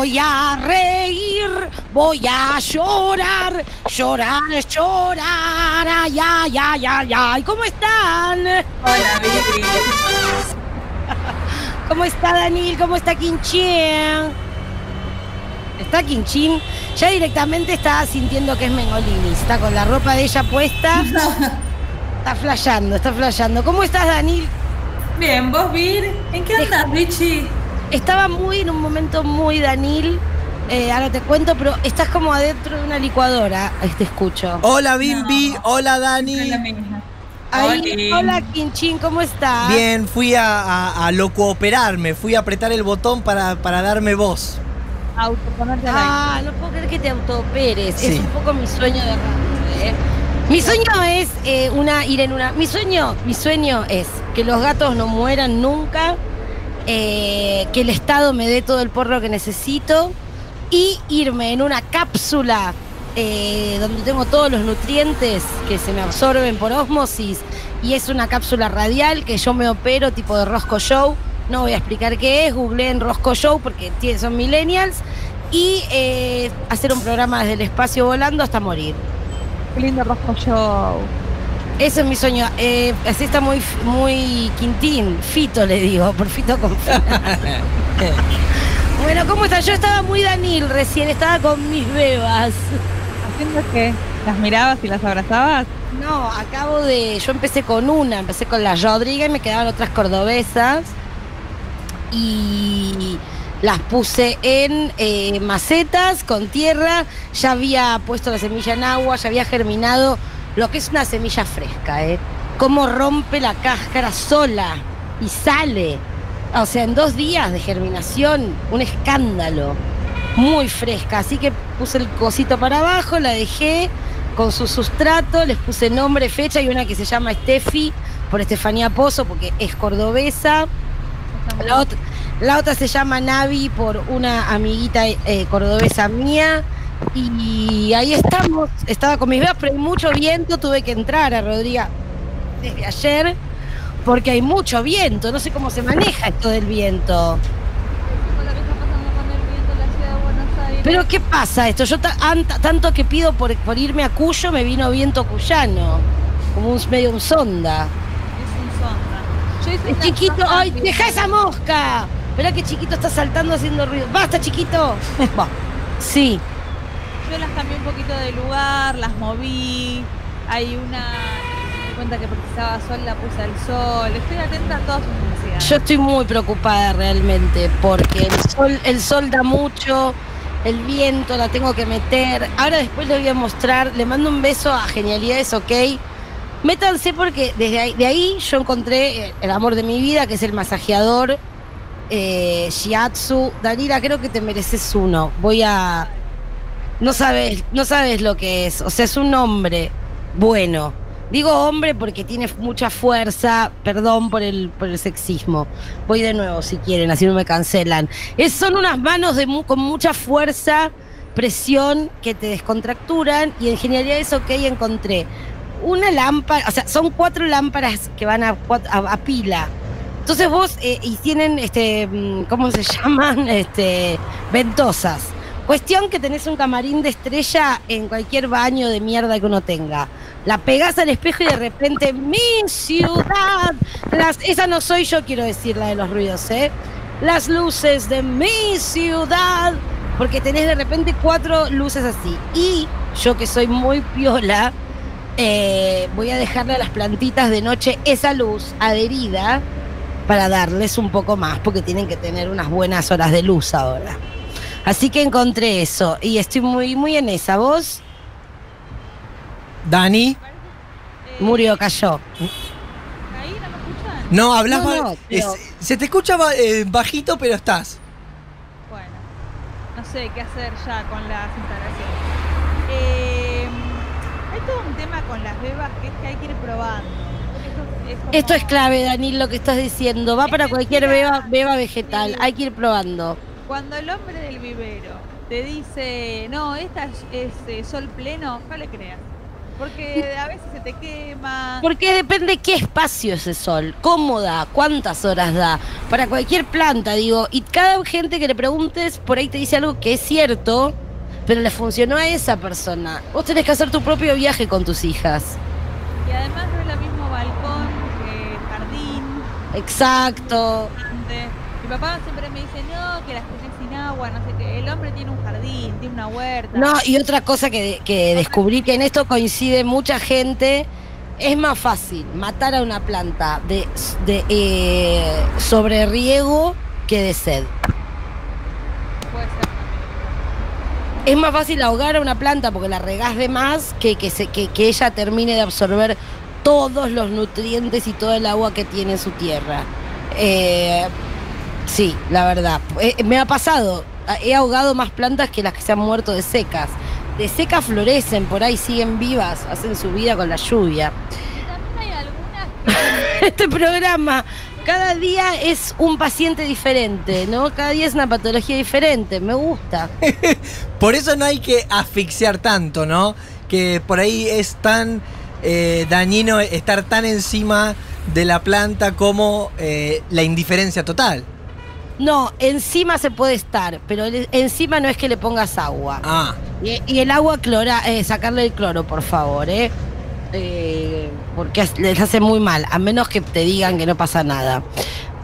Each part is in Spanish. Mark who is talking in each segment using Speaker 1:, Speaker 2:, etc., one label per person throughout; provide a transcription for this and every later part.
Speaker 1: Voy a reír, voy a llorar, llorar, llorar, ay, ay, ay, ay, ay. ¿Cómo están?
Speaker 2: Hola, Vivi.
Speaker 1: ¿Cómo está Daniel? ¿Cómo está Quinchín? Está Quinchín. Ya directamente está sintiendo que es Mengolini. Está con la ropa de ella puesta. Está flasheando, está flasheando. ¿Cómo estás, Daniel?
Speaker 2: Bien, ¿vos, Vir? ¿En qué andas, Richie?
Speaker 1: Estaba muy en un momento muy Daniel. Eh, ahora te cuento, pero estás como adentro de una licuadora. Te escucho.
Speaker 3: Hola Bimbi, hola Dani.
Speaker 1: Ahí, hola Quinchín, ¿cómo estás?
Speaker 3: Bien, fui a, a, a locooperarme, fui a apretar el botón para, para darme voz.
Speaker 2: Aire.
Speaker 1: Ah, no puedo creer que te autooperes. Es un poco mi sueño de radio, ¿eh? Mi sueño es eh, una, ir en una. Mi sueño, mi sueño es que los gatos no mueran nunca, eh, que el Estado me dé todo el porro que necesito y irme en una cápsula eh, donde tengo todos los nutrientes que se me absorben por osmosis y es una cápsula radial que yo me opero tipo de Rosco Show. No voy a explicar qué es, googleen Rosco Show porque son millennials y eh, hacer un programa desde el espacio volando hasta morir.
Speaker 4: Qué lindo Rosco Show.
Speaker 1: Ese es mi sueño. Eh, así está muy, muy Quintín, Fito le digo, por Fito con Bueno, ¿cómo está? Yo estaba muy Danil recién, estaba con mis bebas.
Speaker 4: ¿Haciendo qué? ¿Las mirabas y las abrazabas?
Speaker 1: No, acabo de. Yo empecé con una, empecé con la Rodríguez, me quedaban otras cordobesas. Y las puse en eh, macetas con tierra. Ya había puesto la semilla en agua, ya había germinado lo que es una semilla fresca, ¿eh? Cómo rompe la cáscara sola y sale. O sea, en dos días de germinación, un escándalo. Muy fresca. Así que puse el cosito para abajo, la dejé con su sustrato, les puse nombre, fecha y una que se llama Steffi por Estefanía Pozo porque es cordobesa. La otra, se llama Navi por una amiguita eh, cordobesa mía. Y ahí estamos. Estaba con mis bebas, pero hay mucho viento. Tuve que entrar a Rodríguez desde ayer porque hay mucho viento. No sé cómo se maneja esto del viento. Pero ¿qué pasa esto? Yo ta- an- tanto que pido por, por irme a Cuyo, me vino viento cuyano. Como un medio un sonda.
Speaker 4: es un sonda. Yo
Speaker 1: chiquito, ¡ay! ¡Deja esa mosca! Espera que chiquito está saltando haciendo ruido. ¡Basta, chiquito! Sí.
Speaker 4: Yo las cambié un poquito de lugar, las moví. Hay una me di cuenta que precisaba sol, la puse al sol. Estoy atenta a todas sus necesidades.
Speaker 1: Yo estoy muy preocupada realmente porque el sol, el sol da mucho, el viento la tengo que meter. Ahora después le voy a mostrar, le mando un beso a Genialidades, ok. Métanse porque desde ahí, de ahí yo encontré el amor de mi vida, que es el masajeador eh, Shiatsu. Danila, creo que te mereces uno. Voy a. No sabes, no sabes lo que es. O sea, es un hombre bueno. Digo hombre porque tiene mucha fuerza. Perdón por el, por el sexismo. Voy de nuevo si quieren, así no me cancelan. Es, son unas manos de con mucha fuerza, presión que te descontracturan. Y en genialidades ok encontré una lámpara, o sea, son cuatro lámparas que van a, a- a pila. Entonces vos, eh, y tienen, este, mm, ¿cómo se llaman? Este, ventosas. Cuestión que tenés un camarín de estrella en cualquier baño de mierda que uno tenga. La pegás al espejo y de repente, mi ciudad. Las, esa no soy yo, quiero decir, la de los ruidos, ¿eh? Las luces de mi ciudad. Porque tenés de repente cuatro luces así. Y yo que soy muy piola, eh, voy a dejarle a las plantitas de noche esa luz adherida para darles un poco más, porque tienen que tener unas buenas horas de luz ahora. Así que encontré eso y estoy muy, muy en esa. ¿Vos?
Speaker 3: Dani,
Speaker 4: Eh,
Speaker 1: Murió, cayó.
Speaker 4: ¿Ahí no me escuchan?
Speaker 3: no, hablas
Speaker 1: No,
Speaker 3: mal-
Speaker 1: no, pero-
Speaker 3: es- se te escucha eh, bajito, pero estás.
Speaker 4: Bueno, no sé qué hacer ya con las instalaciones. Eh, hay todo un tema con las bebas que es que hay que ir probando. Esto es, como-
Speaker 1: Esto es clave, Daniel, lo que estás diciendo. Va para cualquier beba, beba vegetal.
Speaker 4: Sí.
Speaker 1: Hay que ir probando.
Speaker 4: Cuando el hombre del vivero te dice, no, esta es, es, eh, sol pleno, no le creas. Porque a veces se te quema.
Speaker 1: Porque depende qué espacio es ese sol, cómo da, cuántas horas da. Para cualquier planta, digo. Y cada gente que le preguntes, por ahí te dice algo que es cierto, pero le funcionó a esa persona. Vos tenés que hacer tu propio viaje con tus hijas.
Speaker 4: Y además no es lo mismo balcón que jardín.
Speaker 1: Exacto.
Speaker 4: Papá siempre me dice, no, que las cosas sin agua, no sé qué. El hombre tiene un jardín, tiene una huerta.
Speaker 1: No, y otra cosa que, que descubrí que en esto coincide mucha gente, es más fácil matar a una planta de, de eh, sobre riego que de sed.
Speaker 4: Puede ser también.
Speaker 1: Es más fácil ahogar a una planta porque la regás de más que que, se, que, que ella termine de absorber todos los nutrientes y todo el agua que tiene su tierra. Eh, sí, la verdad. Eh, me ha pasado. He ahogado más plantas que las que se han muerto de secas. De secas florecen, por ahí siguen vivas, hacen su vida con la lluvia.
Speaker 4: También hay algunas que
Speaker 1: Este programa cada día es un paciente diferente, ¿no? Cada día es una patología diferente. Me gusta.
Speaker 3: Por eso no hay que asfixiar tanto, ¿no? Que por ahí es tan eh, dañino estar tan encima de la planta como eh, la indiferencia total.
Speaker 1: No, encima se puede estar, pero el- encima no es que le pongas agua.
Speaker 3: Ah,
Speaker 1: Y, y el agua clora, eh, sacarle el cloro, por favor, ¿eh? Eh, porque es- les hace muy mal, a menos que te digan que no pasa nada.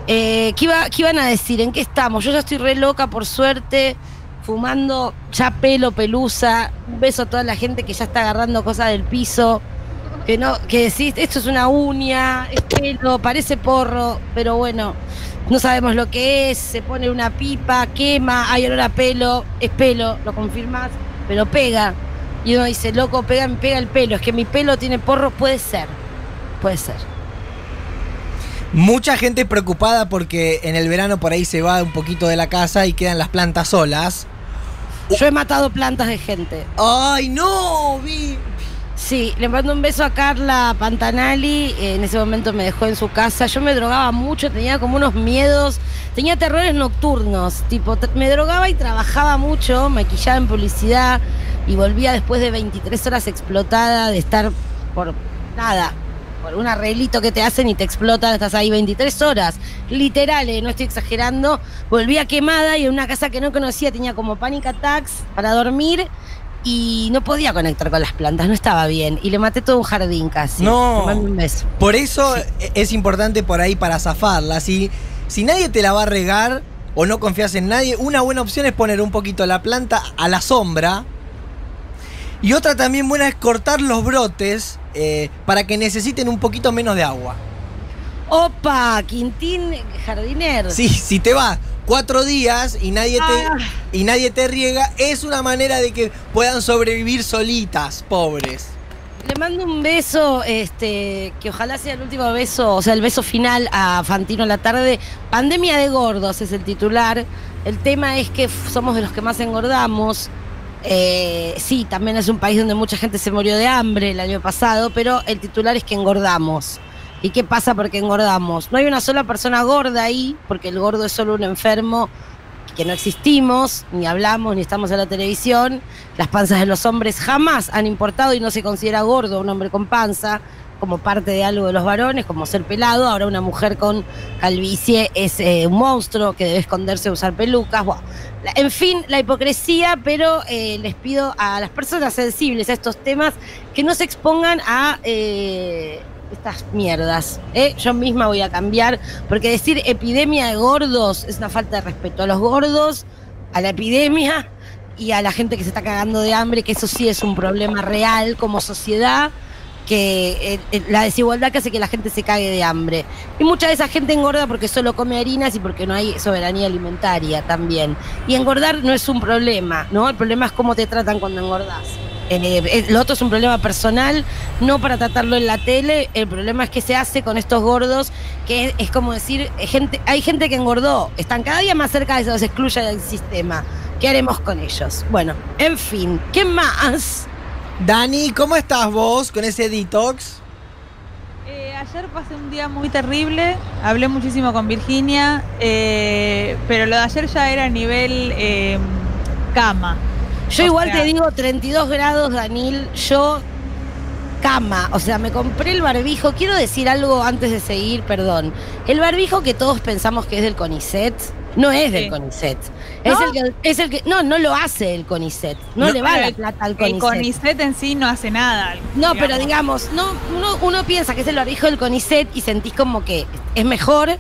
Speaker 1: Eh, ¿qué, iba- qué iban a decir? ¿En qué estamos? Yo ya estoy re loca, por suerte, fumando ya pelo, pelusa. Un beso a toda la gente que ya está agarrando cosas del piso. Que no, que decís, esto es una uña, es pelo, parece porro, pero bueno, no sabemos lo que es, se pone una pipa, quema, hay olor a pelo, es pelo, lo confirmas, pero pega. Y uno dice, loco, pega, me pega el pelo, es que mi pelo tiene porro, puede ser, puede ser.
Speaker 3: mucha gente preocupada porque en el verano por ahí se va un poquito de la casa y quedan las plantas solas.
Speaker 1: Yo he matado plantas de gente.
Speaker 3: ¡Ay, no! Vi.
Speaker 1: Sí, le mando un beso a Carla Pantanali. En ese momento me dejó en su casa. Yo me drogaba mucho, tenía como unos miedos. Tenía terrores nocturnos. Tipo, me drogaba y trabajaba mucho, maquillaba en publicidad y volvía después de 23 horas explotada de estar por nada. Por un arreglito que te hacen y te explotan, estás ahí 23 horas. Literal, eh, no estoy exagerando. Volvía quemada y en una casa que no conocía tenía como panic attacks para dormir y no podía conectar con las plantas, no estaba bien. Y le maté todo un jardín casi.
Speaker 3: No.
Speaker 1: Un beso.
Speaker 3: Por eso e- es importante por ahí para zafarla. Si, si nadie te la va a regar o no confías en nadie, una buena opción es poner un poquito la planta a la sombra. Y otra también buena es cortar los brotes eh, para que necesiten un poquito menos de agua.
Speaker 1: Opa, Quintín Jardiner.
Speaker 3: Sí, si te vas cuatro días y nadie
Speaker 1: Ah.
Speaker 3: te, y nadie te riega, es una manera de que puedan sobrevivir solitas, pobres.
Speaker 1: Le mando un beso, este, que ojalá sea el último beso, o sea, el beso final a Fantino a la tarde. Pandemia de gordos es el titular. El tema es que somos de los que más engordamos. Eh, sí, también es un país donde mucha gente se murió de hambre el año pasado, pero el titular es que engordamos. ¿Y qué pasa porque engordamos? No hay una sola persona gorda ahí, porque el gordo es solo un enfermo que no existimos, ni hablamos, ni estamos en la televisión. Las panzas de los hombres jamás han importado y no se considera gordo un hombre con panza como parte de algo de los varones, como ser pelado. Ahora una mujer con calvicie es eh, un monstruo que debe esconderse usar pelucas. En fin, la hipocresía, pero eh, les pido a las personas sensibles a estos temas que no se expongan a eh, estas mierdas. ¿eh? Yo misma voy a cambiar, porque decir epidemia de gordos es una falta de respeto a los gordos, a la epidemia y a la gente que se está cagando de hambre, que eso sí es un problema real como sociedad que eh, eh, la desigualdad que hace que la gente se cague de hambre. Y mucha de esa gente engorda porque solo come harinas y porque no hay soberanía alimentaria también. Y engordar no es un problema, ¿no? El problema es cómo te tratan cuando engordás. Eh, eh, lo otro es un problema personal, no para tratarlo en la tele. El problema es que se hace con estos gordos, que es, es como decir, eh, gente, hay gente que engordó, están cada día más cerca de que se los excluya del sistema. ¿Qué haremos con ellos? Bueno, en fin, ¿qué más?
Speaker 3: Dani, ¿cómo estás vos con ese detox?
Speaker 4: Eh, ayer pasé un día muy terrible, hablé muchísimo con Virginia, eh, pero lo de ayer ya era a nivel eh, cama.
Speaker 1: Yo
Speaker 4: O
Speaker 1: igual
Speaker 4: sea-
Speaker 1: te digo 32 grados, Daniel. Yo cama. O sea, me compré el barbijo. Quiero decir algo antes de seguir, perdón. El barbijo que todos pensamos que es del CONICET, no es del
Speaker 4: Sí.
Speaker 1: CONICET. Es,
Speaker 4: ¿No?
Speaker 1: el que, es el que. No, no lo hace el CONICET. No,
Speaker 3: No,
Speaker 1: le va la
Speaker 4: el-
Speaker 1: plata al
Speaker 4: El
Speaker 1: CONICET.
Speaker 4: CONICET en sí no hace nada.
Speaker 1: No, pero digamos, no, uno, uno piensa que es el barbijo del CONICET y sentís como que es mejor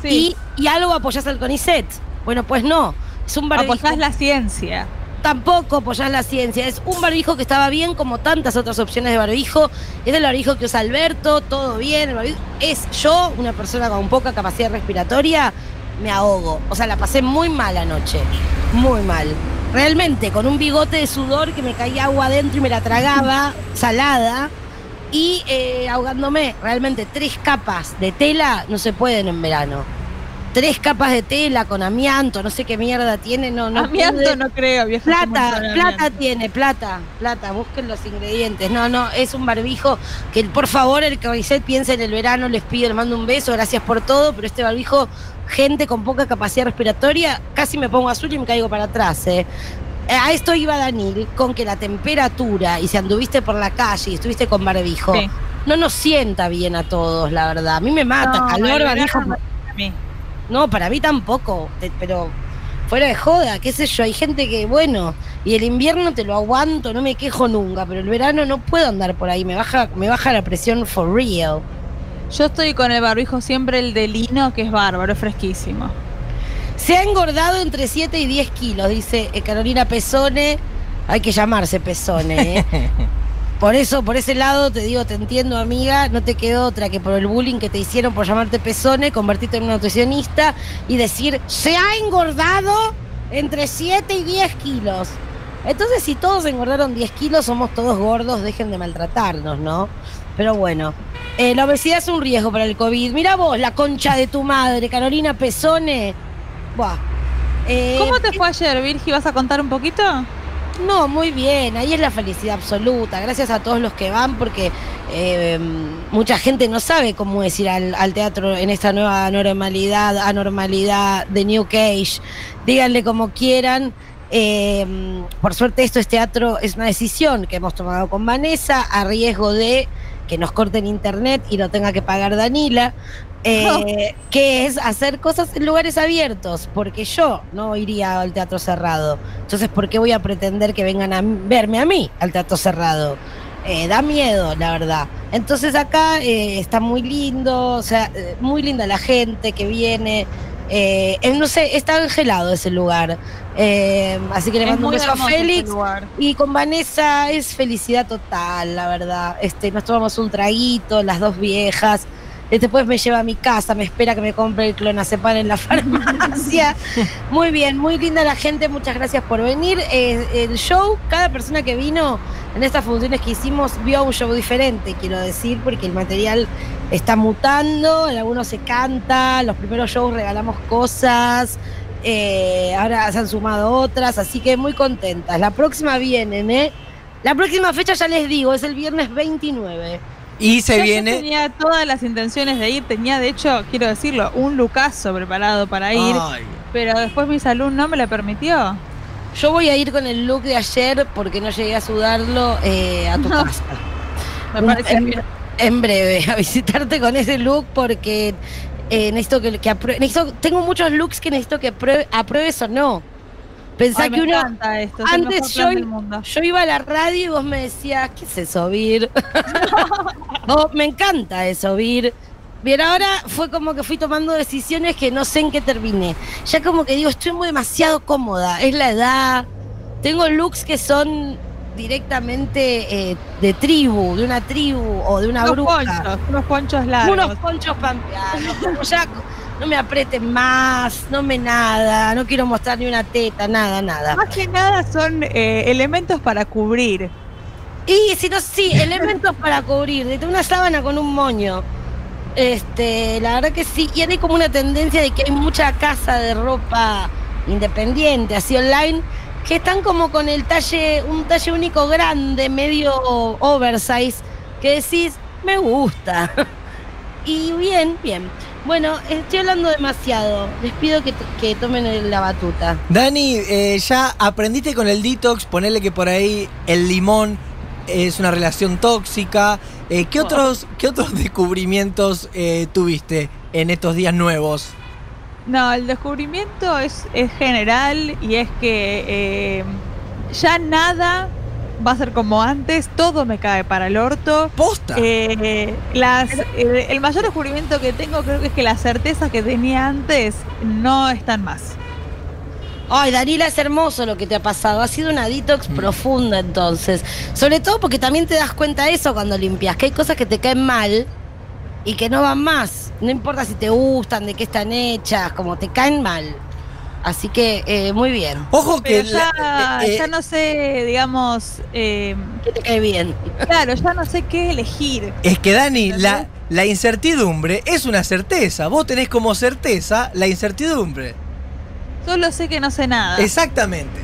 Speaker 4: Sí.
Speaker 1: y, y algo apoyás al CONICET. Bueno, pues no. Es un barbijo.
Speaker 4: Apoyás la ciencia.
Speaker 1: Tampoco apoyás la ciencia. Es un barbijo que estaba bien como tantas otras opciones de barbijo. Es el barbijo que usa Alberto, todo bien. el barbijo- Es yo, una persona con poca capacidad respiratoria, me ahogo. O sea, la pasé muy mal anoche. Muy mal. Realmente, con un bigote de sudor que me caía agua adentro y me la tragaba, salada. Y eh, ahogándome, realmente tres capas de tela no se pueden en verano. Tres capas de tela con amianto, no sé qué mierda tiene, no, no.
Speaker 4: Amianto
Speaker 1: pude.
Speaker 4: no creo, vieja.
Speaker 1: Plata,
Speaker 4: ¿cómo se llama
Speaker 1: plata
Speaker 4: amianto?
Speaker 1: tiene, plata, plata, busquen los ingredientes. No, no, es un barbijo que por favor el Cabicet piensa en el verano, les pido, les mando un beso, gracias por todo, pero este barbijo, gente con poca capacidad respiratoria, casi me pongo azul y me caigo para atrás, eh. Eh, A esto iba Danil, con que la temperatura y si anduviste por la calle y estuviste con barbijo,
Speaker 4: Sí.
Speaker 1: no nos sienta bien a todos, la verdad. A mí me mata,
Speaker 4: No,
Speaker 1: calor, barbijo.
Speaker 4: a mí.
Speaker 1: No, para mí tampoco, pero fuera de joda, qué sé yo, hay gente que, bueno, y el invierno te lo aguanto, no me quejo nunca, pero el verano no puedo andar por ahí, me baja, me baja la presión for real.
Speaker 4: Yo estoy con el barbijo siempre el de lino, que es bárbaro, es fresquísimo.
Speaker 1: Se ha engordado entre 7 y 10 kilos, dice eh, Carolina Pesone. Hay que llamarse Pesone, ¿eh? Por eso, por ese lado, te digo, te entiendo, amiga, no te quedó otra que por el bullying que te hicieron por llamarte Pesone, convertirte en una nutricionista y decir, se ha engordado entre 7 y 10 kilos. Entonces, si todos engordaron 10 kilos, somos todos gordos, dejen de maltratarnos, ¿no? Pero bueno, eh, la obesidad es un riesgo para el COVID. Mira vos, la concha de tu madre, Carolina Pesone. Buah. Eh,
Speaker 4: ¿Cómo te fue ayer, Virgi? ¿Vas a contar un poquito?
Speaker 1: No, muy bien, ahí es la felicidad absoluta. Gracias a todos los que van porque eh, mucha gente no sabe cómo es ir al, teatro en esta nueva normalidad, anormalidad de New Cage. Díganle como quieran. Eh, por suerte esto es teatro, es una decisión que hemos tomado con Vanessa a riesgo de que nos corten internet y lo tenga que pagar Danila. Eh, que es hacer cosas en lugares abiertos, porque yo no iría al teatro cerrado. Entonces, ¿por qué voy a pretender que vengan a verme a mí al teatro cerrado? Eh, da miedo, la verdad. Entonces acá eh, está muy lindo, o sea, eh, muy linda la gente que viene. Eh, no sé, está angelado ese lugar. Así que le mando un beso a Félix. Y con Vanessa es felicidad total, la verdad. Este, nos tomamos un traguito, las dos viejas. Después me lleva a mi casa, me espera que me compre el clonazepam en la farmacia. Muy bien, muy linda la gente, muchas gracias por venir. Eh, el show, cada persona que vino en estas funciones que hicimos vio un show diferente, quiero decir, porque el material está mutando, en algunos se canta, los primeros shows regalamos cosas. eh, ahora se han sumado otras, así que muy contentas. La próxima vienen, ¿eh? La próxima fecha ya les digo, es el viernes 29.
Speaker 3: Y se
Speaker 4: Yo-
Speaker 3: viene.
Speaker 4: Yo tenía todas las intenciones de ir, tenía de hecho, quiero decirlo, un lucaso preparado para ir,
Speaker 3: Ay,
Speaker 4: pero después mi salud no me la permitió.
Speaker 1: Yo voy a ir con el look de ayer porque no llegué a sudarlo eh, a tu
Speaker 4: No.
Speaker 1: casa.
Speaker 4: Me parece
Speaker 1: en,
Speaker 4: bien.
Speaker 1: en breve, a visitarte con ese look porque eh, necesito que, que apruebe- necesito- tengo muchos looks que necesito que apruebe- apruebes o no. Pensá
Speaker 4: Ay, me
Speaker 1: que uno.
Speaker 4: encanta esto,
Speaker 1: antes yo-. Yo iba a la radio y vos me decías, ¿qué es eso, Vir? no, me encanta eso, Vir. Bien, ahora fue como que fui tomando decisiones que no sé en qué terminé. Ya como que digo, estoy muy demasiado cómoda, es la edad. Tengo looks que son directamente eh, de tribu, de una tribu o de una
Speaker 4: unos
Speaker 1: bruja.
Speaker 4: ponchos, unos ponchos largos.
Speaker 1: Unos ponchos pampeanos, como ya no me aprieten más, no me nada, no quiero mostrar ni una teta, nada, nada.
Speaker 4: Más que nada son eh, elementos para cubrir.
Speaker 1: Y si no, sí, elementos para cubrir, de una sábana con un moño. Este, la verdad que sí, y hay como una tendencia de que hay mucha casa de ropa independiente, así online, que están como con el talle, un talle único grande, medio oversize, que decís, me gusta. Y bien, bien. Bueno, estoy hablando demasiado. Les pido que, que tomen la batuta.
Speaker 3: Dani, eh, ya aprendiste con el detox, ponerle que por ahí el limón es una relación tóxica. Eh, ¿qué,
Speaker 4: Oh.
Speaker 3: otros, ¿Qué otros descubrimientos eh, tuviste en estos días nuevos?
Speaker 4: No, el descubrimiento es, es general y es que eh, ya nada va a ser como antes, todo me cae para el orto.
Speaker 3: Posta.
Speaker 4: Eh, las, el, el mayor descubrimiento que tengo creo que es que las certezas que tenía antes no están más.
Speaker 1: Ay, Danila, es hermoso lo que te ha pasado. Ha sido una detox profunda entonces. Sobre todo porque también te das cuenta de eso cuando limpias, que hay cosas que te caen mal y que no van más. No importa si te gustan, de qué están hechas, como te caen mal. Así que, eh, muy bien.
Speaker 3: Ojo que.
Speaker 4: Pero ya,
Speaker 3: la- eh,
Speaker 4: ya no sé, digamos, eh,
Speaker 1: Que te cae bien.
Speaker 4: claro, ya no sé qué elegir.
Speaker 3: Es que Dani, la, la incertidumbre es una certeza. Vos tenés como certeza la incertidumbre.
Speaker 4: Solo sé que no sé nada.
Speaker 3: Exactamente.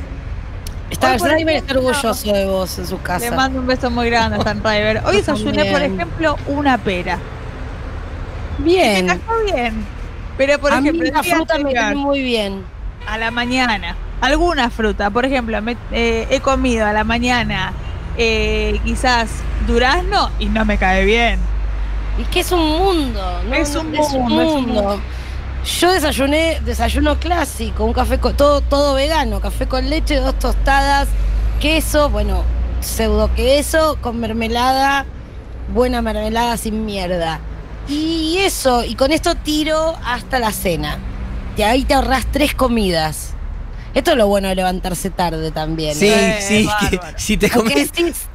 Speaker 1: Está está orgulloso de vos en su
Speaker 4: Le
Speaker 1: casa.
Speaker 4: mando un beso muy grande a Stan River. Hoy desayuné, por ejemplo, una pera.
Speaker 1: Bien.
Speaker 4: Me cayó bien. Pero, por
Speaker 1: a mí
Speaker 4: ejemplo,
Speaker 1: la fruta me cae muy bien.
Speaker 4: A la mañana, alguna fruta, por ejemplo, me- eh, he comido a la mañana eh, quizás durazno y no me cae bien.
Speaker 1: Y que es un mundo, ¿no?
Speaker 4: Es un mundo, es un mundo.
Speaker 1: Yo desayuné, desayuno clásico, un café con, todo, todo vegano, café con leche, dos tostadas, queso, bueno, pseudo queso, con mermelada, buena mermelada sin mierda. Y eso, y con esto tiro hasta la cena. Y ahí te ahorras tres comidas. Esto es lo bueno de levantarse tarde también.
Speaker 3: Sí, sí. que si te comes.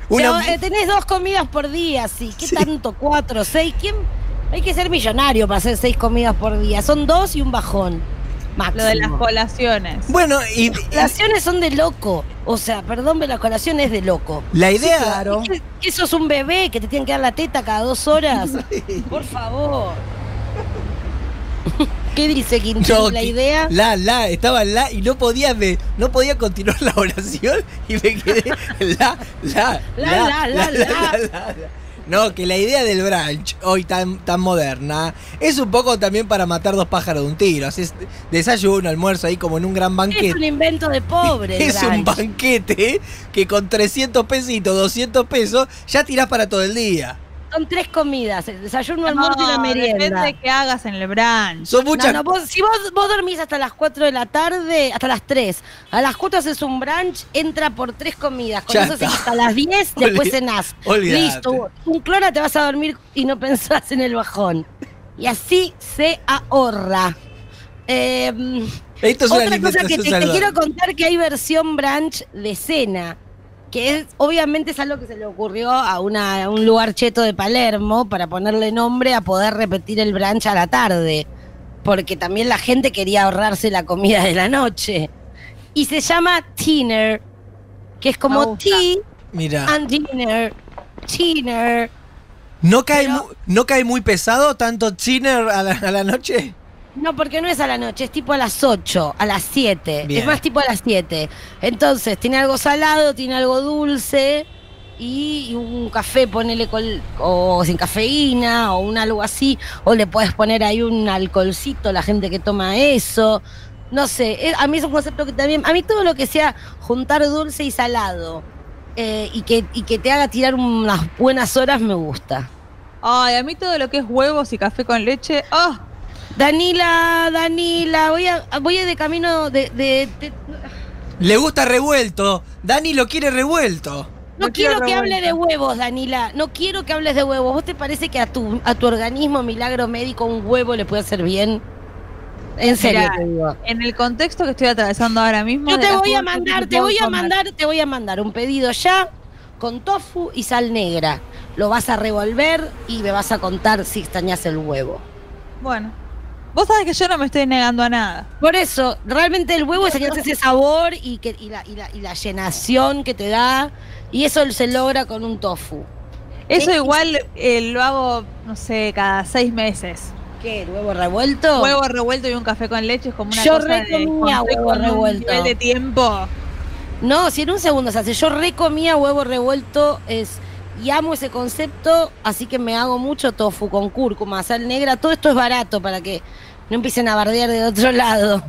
Speaker 3: una-
Speaker 1: pero, eh, tenés dos comidas por día, sí. ¿Qué
Speaker 3: Sí.
Speaker 1: tanto? ¿Cuatro? ¿Seis? ¿Quién? Hay que ser millonario para hacer seis comidas por día. Son dos y un bajón. Máximo.
Speaker 4: Lo de las colaciones.
Speaker 3: Bueno, y,
Speaker 1: Las colaciones son de loco. O sea, perdón, pero la colación es de loco.
Speaker 3: la idea.
Speaker 1: Claro. Eso es un bebé que te tienen que dar la teta cada dos horas. Por favor. ¿Qué dice Quintín?
Speaker 3: No,
Speaker 1: la idea.
Speaker 3: La, la, estaba la y no podía me- no podía continuar la oración y me quedé la, la,
Speaker 1: La, la, la, la.
Speaker 3: la. No, que la idea del brunch, hoy tan, tan moderna, es un poco también para matar dos pájaros de un tiro. Haces desayuno, almuerzo ahí como en un gran
Speaker 1: Es
Speaker 3: banquete.
Speaker 1: un invento de pobre.
Speaker 3: Es un banquete que con 300 pesitos, 200 pesos, ya tirás para todo el día.
Speaker 1: Son tres comidas: el desayuno, almuerzo y la
Speaker 4: No,
Speaker 1: merienda.
Speaker 4: Depende de qué hagas en el brunch.
Speaker 3: Son muchas.
Speaker 1: No, no, vos- si vos, vos dormís hasta las 4 de la tarde, hasta las 3, a las 4 haces un brunch, entra por tres comidas. Con
Speaker 3: Ya
Speaker 1: eso hasta las 10, después cenás.
Speaker 3: olvidate.
Speaker 1: Listo. Un clora te vas a dormir y no pensás en el bajón. Y así se ahorra. Eh,
Speaker 3: Esto es una
Speaker 1: otra cosa que te, te quiero contar que hay versión brunch de cena. Que es, obviamente es algo que se le ocurrió a, una, a un lugar cheto de Palermo para ponerle nombre a poder repetir el brunch a la tarde. Porque también la gente quería ahorrarse la comida de la noche. Y se llama Tiner, que es como tea
Speaker 3: Mira,
Speaker 1: and dinner. Tiner.
Speaker 3: ¿no cae,
Speaker 1: pero-
Speaker 3: mu- ¿no cae muy pesado tanto chiner a la, a la noche?
Speaker 1: No, porque no es a la noche, es tipo a las 8, a las 7.
Speaker 3: Bien.
Speaker 1: Es más tipo a las 7. Entonces, tiene algo salado, tiene algo dulce y un café, ponele con, o sin cafeína o un algo así. O le puedes poner ahí un alcoholcito, la gente que toma eso. No sé, a mí es un concepto que también. A mí todo lo que sea juntar dulce y salado eh, y, que, y que te haga tirar unas buenas horas me gusta.
Speaker 4: Ay, a mí todo lo que es huevos y café con leche. ¡Oh!
Speaker 1: Danila, Danila, voy a, voy de camino de- de- de
Speaker 3: Le gusta revuelto. Dani lo quiere revuelto.
Speaker 1: No
Speaker 4: No
Speaker 1: quiero
Speaker 4: quiero
Speaker 1: que hable de huevos, Danila. No quiero que hables de huevos. ¿Vos te parece que a tu, a tu organismo milagro médico un huevo le puede hacer bien? En serio
Speaker 4: Mirá,
Speaker 1: te digo.
Speaker 4: En el contexto que estoy atravesando ahora mismo.
Speaker 1: Yo te voy a mandar, te voy a
Speaker 4: comer.
Speaker 1: mandar, te voy a mandar un pedido ya con tofu y sal negra. Lo vas a revolver y me vas a contar si extrañas el huevo.
Speaker 4: Bueno, vos sabés que yo no me estoy negando a nada.
Speaker 1: Por eso, realmente el huevo es ese sabor y, que, y, la, y, la, y la llenación que te da. Y eso se logra con un tofu.
Speaker 4: Eso igual eh, lo hago, no sé, cada seis meses.
Speaker 1: ¿Qué? ¿El huevo revuelto?
Speaker 4: Huevo revuelto y un café con leche es como una
Speaker 1: Yo
Speaker 4: cosa de
Speaker 1: recomía
Speaker 4: estoy
Speaker 1: huevo revuelto.
Speaker 4: nivel de tiempo.
Speaker 1: No, si en un segundo se hace. Yo recomía huevo revuelto es y amo ese concepto, así que me hago mucho tofu con cúrcuma, sal negra. Todo esto es barato para que no empiecen a bardear de otro lado.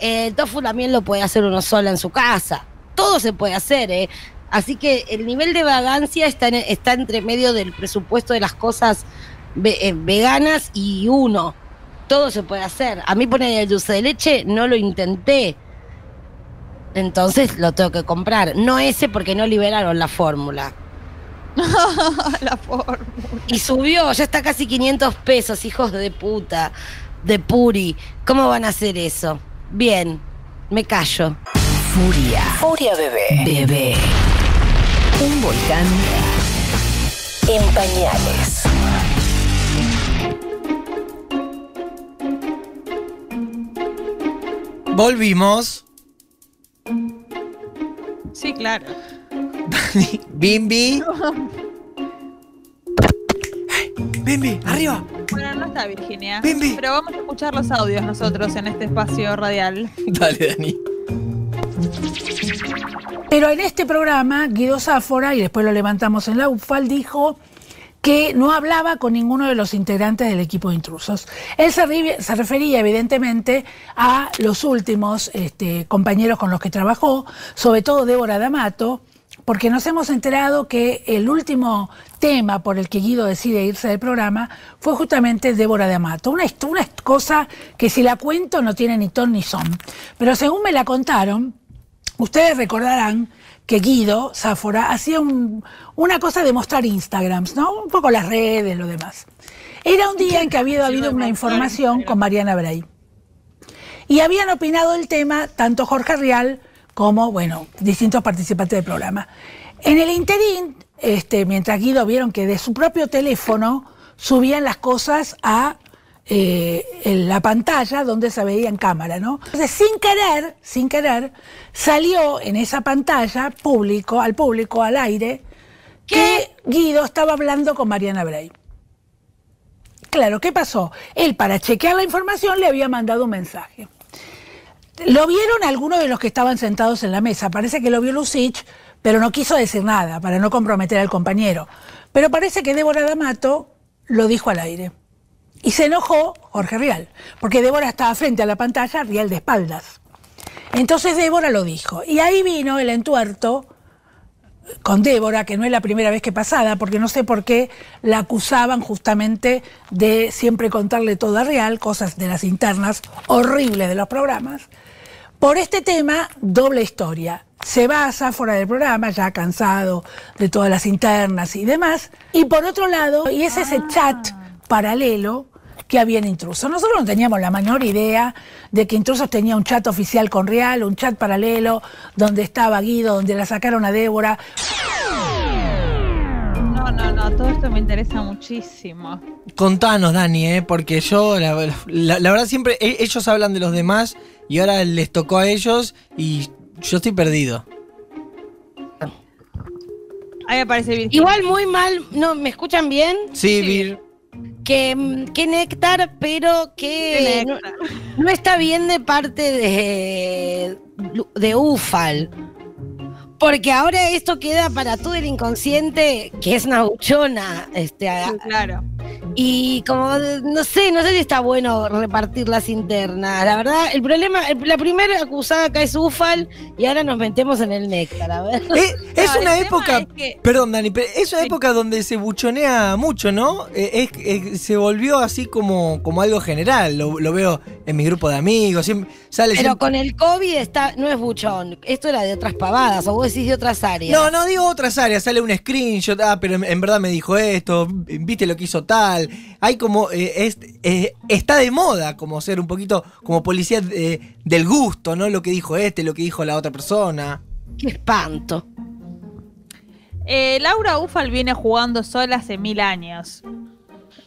Speaker 1: Eh, El tofu también lo puede hacer uno solo en su casa. Todo se puede hacer, ¿eh? Así que el nivel de vagancia está, en- está entre medio del presupuesto de las cosas ve- eh, veganas y uno. Todo se puede hacer. A mí poner el dulce de leche no lo intenté. Entonces lo tengo que comprar. No ese porque no liberaron la fórmula.
Speaker 4: la forma.
Speaker 1: Y subió, ya está casi 500 pesos, hijos de puta, de Puri. ¿Cómo van a hacer eso? Bien, me callo.
Speaker 5: Furia. Furia bebé. Bebé. Un volcán en pañales.
Speaker 3: Volvimos.
Speaker 4: Sí, claro.
Speaker 3: Bimbi. Hey, Bimbi, arriba.
Speaker 4: Bueno, no está Virginia.
Speaker 3: Bimbi.
Speaker 4: Pero vamos a escuchar los audios nosotros en este espacio radial.
Speaker 3: Dale, Dani.
Speaker 6: Pero en este programa, Guido Sáfora, y después lo levantamos en la UFAL, dijo que no hablaba con ninguno de los integrantes del equipo de intrusos. Él se refería evidentemente a los últimos este, compañeros con los que trabajó, sobre todo Débora D'Amato, porque nos hemos enterado que el último tema por el que Guido decide irse del programa fue justamente Débora D'Amato. Una, hist- una cosa que si la cuento no tiene ni ton ni son. Pero según me la contaron, Ustedes recordarán que Guido Sáfora hacía un- una cosa de mostrar Instagrams, ¿no? Un poco las redes, lo demás. Era un día en que había habido una información con Mariana Bray. Y habían opinado el tema tanto Jorge Rial como, bueno, distintos participantes del programa. En el interín, este, mientras Guido vieron que de su propio teléfono subían las cosas a eh, en la pantalla donde se veía en cámara, ¿no? Entonces, sin querer, sin querer, salió en esa pantalla público, al público, al aire, que Guido estaba hablando con Mariana Bray. Claro, ¿qué pasó? Él, para chequear la información, le había mandado un mensaje. Lo vieron algunos de los que estaban sentados en la mesa. Parece que lo vio Lucich, pero no quiso decir nada para no comprometer al compañero. Pero parece que Débora D'Amato lo dijo al aire. Y se enojó Jorge Rial, porque Débora estaba frente a la pantalla, Rial de espaldas. Entonces Débora lo dijo. Y ahí vino el entuerto con Débora, que no es la primera vez que pasada, porque no sé por qué la acusaban justamente de siempre contarle todo a Real, cosas de las internas horribles de los programas. Por este tema, doble historia. Se basa fuera del programa, ya cansado de todas las internas y demás. Y por otro lado, y es ese chat paralelo que había en Intrusos. Nosotros no teníamos la menor idea de que Intrusos tenía un chat oficial con Real, un chat paralelo, donde estaba Guido, donde la sacaron a Débora.
Speaker 4: No, no, no, todo esto me interesa muchísimo.
Speaker 3: Contanos, Dani, ¿eh? porque yo, la, la- la verdad, siempre e- ellos hablan de los demás y ahora les tocó a ellos y yo estoy perdido.
Speaker 4: Ahí aparece Virginia.
Speaker 1: Igual muy mal, ¿no? ¿Me escuchan bien?
Speaker 3: Sí,
Speaker 4: Sí.
Speaker 3: Vir.
Speaker 1: Que, mm, que néctar, pero que no, está bien de parte de, de UFAL. Porque ahora esto queda para todo el inconsciente, que es una buchona. Este,
Speaker 4: Sí, claro.
Speaker 1: Y como, no sé, no sé si está bueno repartir las internas. La verdad, el problema, el- la primera acusada acá es UFAL y ahora nos metemos en el néctar. A ver.
Speaker 3: Eh, es
Speaker 4: No,
Speaker 3: una época.
Speaker 4: es que-
Speaker 3: Perdón, Dani, pero es una época donde se buchonea mucho, ¿no? Eh, es- es- se volvió así como, como algo general. Lo, lo veo en mi grupo de amigos. siempre- sale
Speaker 1: Pero
Speaker 3: siempre-
Speaker 1: con el COVID está, no es buchón. Esto era de otras pavadas, o vos decís de otras áreas.
Speaker 3: No, no digo otras áreas, sale un screenshot, ah, pero en, en verdad me dijo esto, viste lo que hizo tal. Hay como, eh, es- eh, está de moda como ser un poquito como policía de- del gusto, ¿no? Lo que dijo este, lo que dijo la otra persona.
Speaker 1: Qué espanto.
Speaker 4: Eh, Laura Ufal viene jugando sola hace mil años.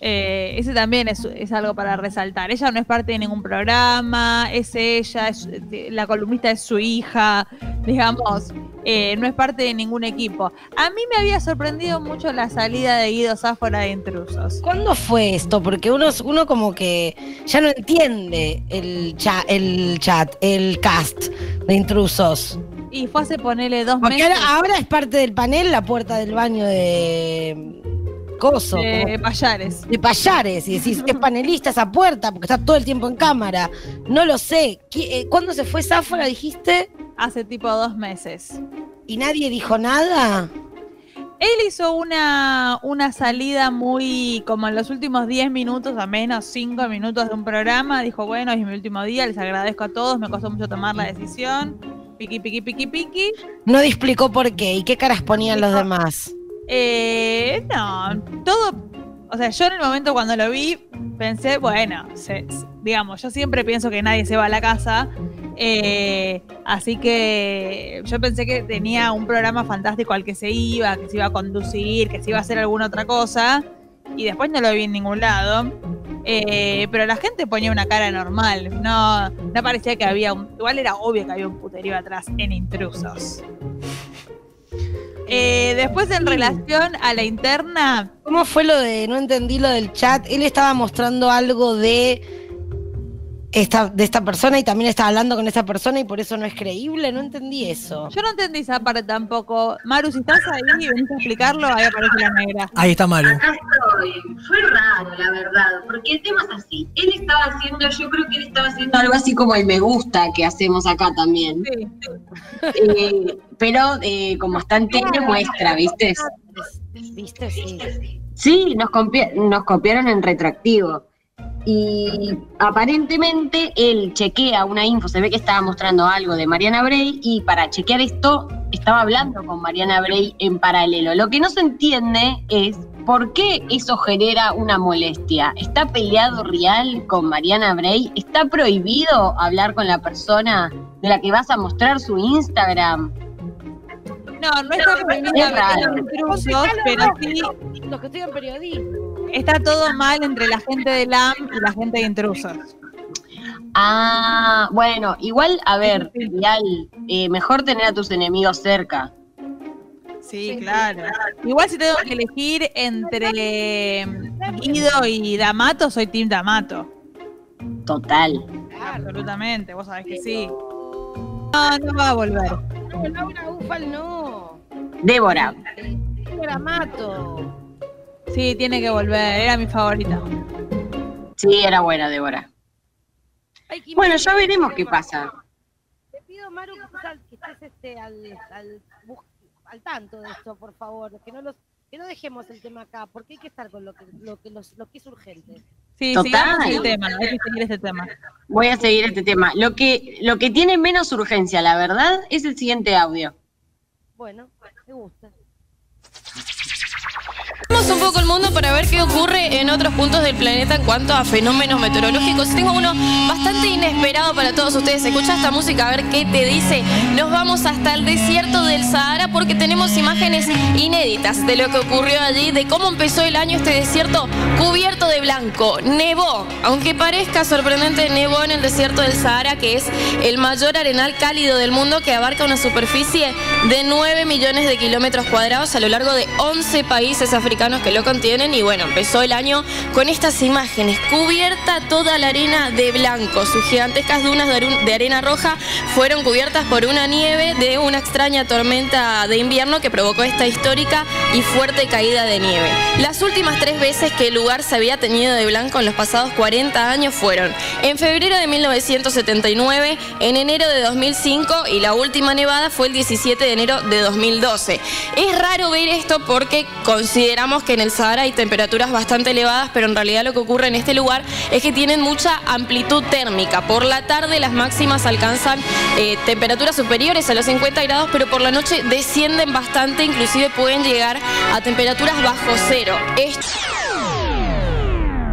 Speaker 4: Eh, ese también es, es algo para resaltar. Ella no es parte de ningún programa, es ella, es- la columnista es su hija, digamos, eh, no es parte de ningún equipo. A mí me había sorprendido mucho la salida de Guido Sáfora de Intrusos.
Speaker 1: ¿Cuándo fue esto? Porque uno, uno como que ya no entiende el, cha- el chat, el cast de intrusos.
Speaker 4: Y fue hace ponerle dos
Speaker 1: Porque
Speaker 4: meses
Speaker 1: ahora, ahora es parte del panel la puerta del baño de Coso.
Speaker 4: de
Speaker 1: como-
Speaker 4: Payares.
Speaker 1: de Payares y decís, es panelista esa puerta porque está todo el tiempo en cámara. No lo sé. ¿Qui- eh, ¿Cuándo se fue Zafra, dijiste?
Speaker 4: Hace tipo dos meses.
Speaker 1: ¿Y nadie dijo nada?
Speaker 4: Él hizo una, una salida muy, como en los últimos 10 minutos, a menos 5 minutos de un programa. Dijo, bueno, es mi último día, les agradezco a todos, me costó mucho tomar la decisión. Piqui, piqui, piqui, piqui.
Speaker 1: No explicó por qué y qué caras ponían los demás.
Speaker 4: Eh, no, todo, o sea, yo en el momento cuando lo vi pensé, bueno, se- digamos, yo siempre pienso que nadie se va a la casa, eh, así que yo pensé que tenía un programa fantástico al que se iba, que se iba a conducir, que se iba a hacer alguna otra cosa, y después no lo vi en ningún lado. Eh, pero la gente ponía una cara normal, no, no parecía que había un, igual era obvio que había un puterío atrás en intrusos. Eh, después en relación a la interna,
Speaker 1: ¿Cómo fue lo de, no entendí lo del chat? Él estaba mostrando algo de esta, de esta persona y también estaba hablando con esa persona y por eso no es creíble, no entendí eso.
Speaker 4: yo no entendí esa parte tampoco. Maru, si estás ahí y venís a explicarlo, ahí aparece la negra.
Speaker 3: Ahí está Maru.
Speaker 7: Acá estoy. Fue raro, la verdad, porque el tema es así. Él estaba haciendo, yo creo que él estaba haciendo algo así como el me gusta que hacemos acá también.
Speaker 4: Sí.
Speaker 7: Eh, pero eh, como está en muestra, ¿viste?
Speaker 1: ¿Viste? Sí.
Speaker 7: Sí, nos, nos copiaron en retroactivo. Y aparentemente él chequea una info, se ve que estaba mostrando algo de Mariana Bray y para chequear esto estaba hablando con Mariana Bray en paralelo. Lo que no se entiende es por qué eso genera una molestia. ¿Está peleado real con Mariana Bray? ¿Está prohibido hablar con la persona de la que vas a mostrar su Instagram?
Speaker 4: No, no está prohibido
Speaker 7: es
Speaker 4: hablar
Speaker 7: raro.
Speaker 4: de intrusos, pero sí
Speaker 1: Los que estudian periodismo.
Speaker 4: está todo mal entre la gente de LAM y la gente de intrusos.
Speaker 7: Ah, bueno, igual, a ver, Real, eh, mejor tener a tus enemigos cerca.
Speaker 4: Sí, claro. Igual si tengo que elegir entre mm, Guido y D'Amato, soy Team D'Amato.
Speaker 7: Total.
Speaker 4: Absolutamente, vos sabés que sí. No, no va a volver.
Speaker 1: No, Laura Ufal no.
Speaker 7: Débora.
Speaker 1: Laura Mato.
Speaker 4: Sí, tiene que volver, era mi favorita.
Speaker 7: Sí, era buena, Débora.
Speaker 1: Ay,
Speaker 7: Bueno, ya veremos qué pasa.
Speaker 1: Te pido, Maru, que estés, al- que estés, este, al, al, al tanto de esto, por favor. Que no, los, que no dejemos el tema acá, porque hay que estar con lo que, lo que, los- lo que es urgente.
Speaker 4: Sí,
Speaker 7: Total.
Speaker 4: sigamos el tema, hay que seguir este tema.
Speaker 7: Voy a seguir este tema. Lo que, lo que tiene menos urgencia, la verdad, es el siguiente audio.
Speaker 1: Bueno, me gusta.
Speaker 8: Un poco el mundo para ver qué ocurre en otros puntos del planeta en cuanto a fenómenos meteorológicos. Tengo uno bastante inesperado para todos ustedes. Escucha esta música a ver qué te dice. Nos vamos hasta el desierto del Sahara porque tenemos imágenes inéditas de lo que ocurrió allí, de cómo empezó el año este desierto cubierto de blanco. Nevó, aunque parezca sorprendente, nevó en el desierto del Sahara, que es el mayor arenal cálido del mundo que abarca una superficie de 9 millones de kilómetros cuadrados a lo largo de 11 países africanos que lo contienen. Y bueno, empezó el año con estas imágenes, cubierta toda la arena de blanco. Sus gigantescas dunas de arena roja fueron cubiertas por una nieve de una extraña tormenta de invierno que provocó esta histórica y fuerte caída de nieve. Las últimas tres veces que el lugar se había teñido de blanco en los pasados 40 años fueron en febrero de 1979, en enero de 2005 y la última nevada fue el 17 de enero de 2012. Es raro ver esto porque consideramos que en el Sahara hay temperaturas bastante elevadas, pero en realidad lo que ocurre en este lugar es que tienen mucha amplitud térmica. Por la tarde las máximas alcanzan eh, temperaturas superiores a los 50 grados, pero por la noche descienden bastante, inclusive pueden llegar a temperaturas bajo cero.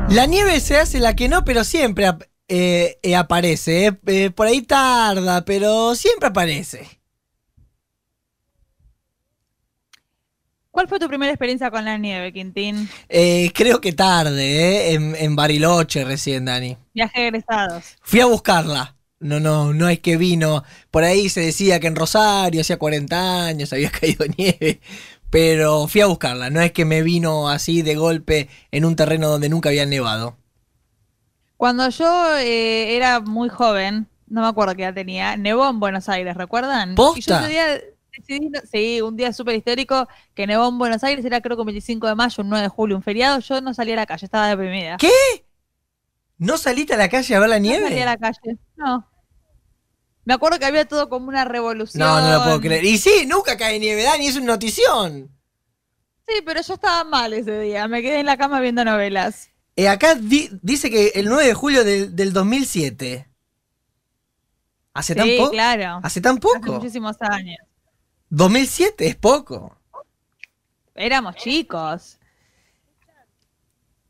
Speaker 3: La nieve se hace la que no, pero siempre eh, eh, aparece. por ahí tarda, pero siempre aparece.
Speaker 4: ¿Cuál fue tu primera experiencia con la nieve, Quintín?
Speaker 3: Eh, creo que tarde, eh, en, en Bariloche recién, Dani.
Speaker 4: Viaje egresados.
Speaker 3: Fui a buscarla. No, no, no es que vino. Por ahí se decía que en Rosario hacía 40 años había caído nieve. Pero fui a buscarla. No es que me vino así de golpe en un terreno donde nunca había nevado.
Speaker 4: Cuando yo eh, era muy joven, no me acuerdo qué edad tenía, nevó en Buenos Aires, ¿recuerdan?
Speaker 3: ¿Posta?
Speaker 4: Y yo ese día decidí, sí, un día súper histórico que nevó en Buenos Aires, era creo que un 25 de mayo, un 9 de julio, un feriado, yo no salí a la calle, estaba deprimida.
Speaker 3: ¿Qué? ¿No saliste a la calle a ver la
Speaker 4: No salí a
Speaker 3: nieve?
Speaker 4: la calle, no. Me acuerdo que había todo como una revolución.
Speaker 3: No, no lo puedo creer. Y sí, nunca cae nieve, Dani, es una notición.
Speaker 4: Sí, pero yo estaba mal ese día. Me quedé en la cama viendo novelas.
Speaker 3: Eh, acá di- dice que el 9 de julio del, del 2007. ¿Hace tan
Speaker 4: Sí,
Speaker 3: poco?
Speaker 4: claro.
Speaker 3: ¿Hace tan
Speaker 4: Hace
Speaker 3: poco?
Speaker 4: muchísimos años.
Speaker 3: 2007 es poco.
Speaker 4: Éramos chicos.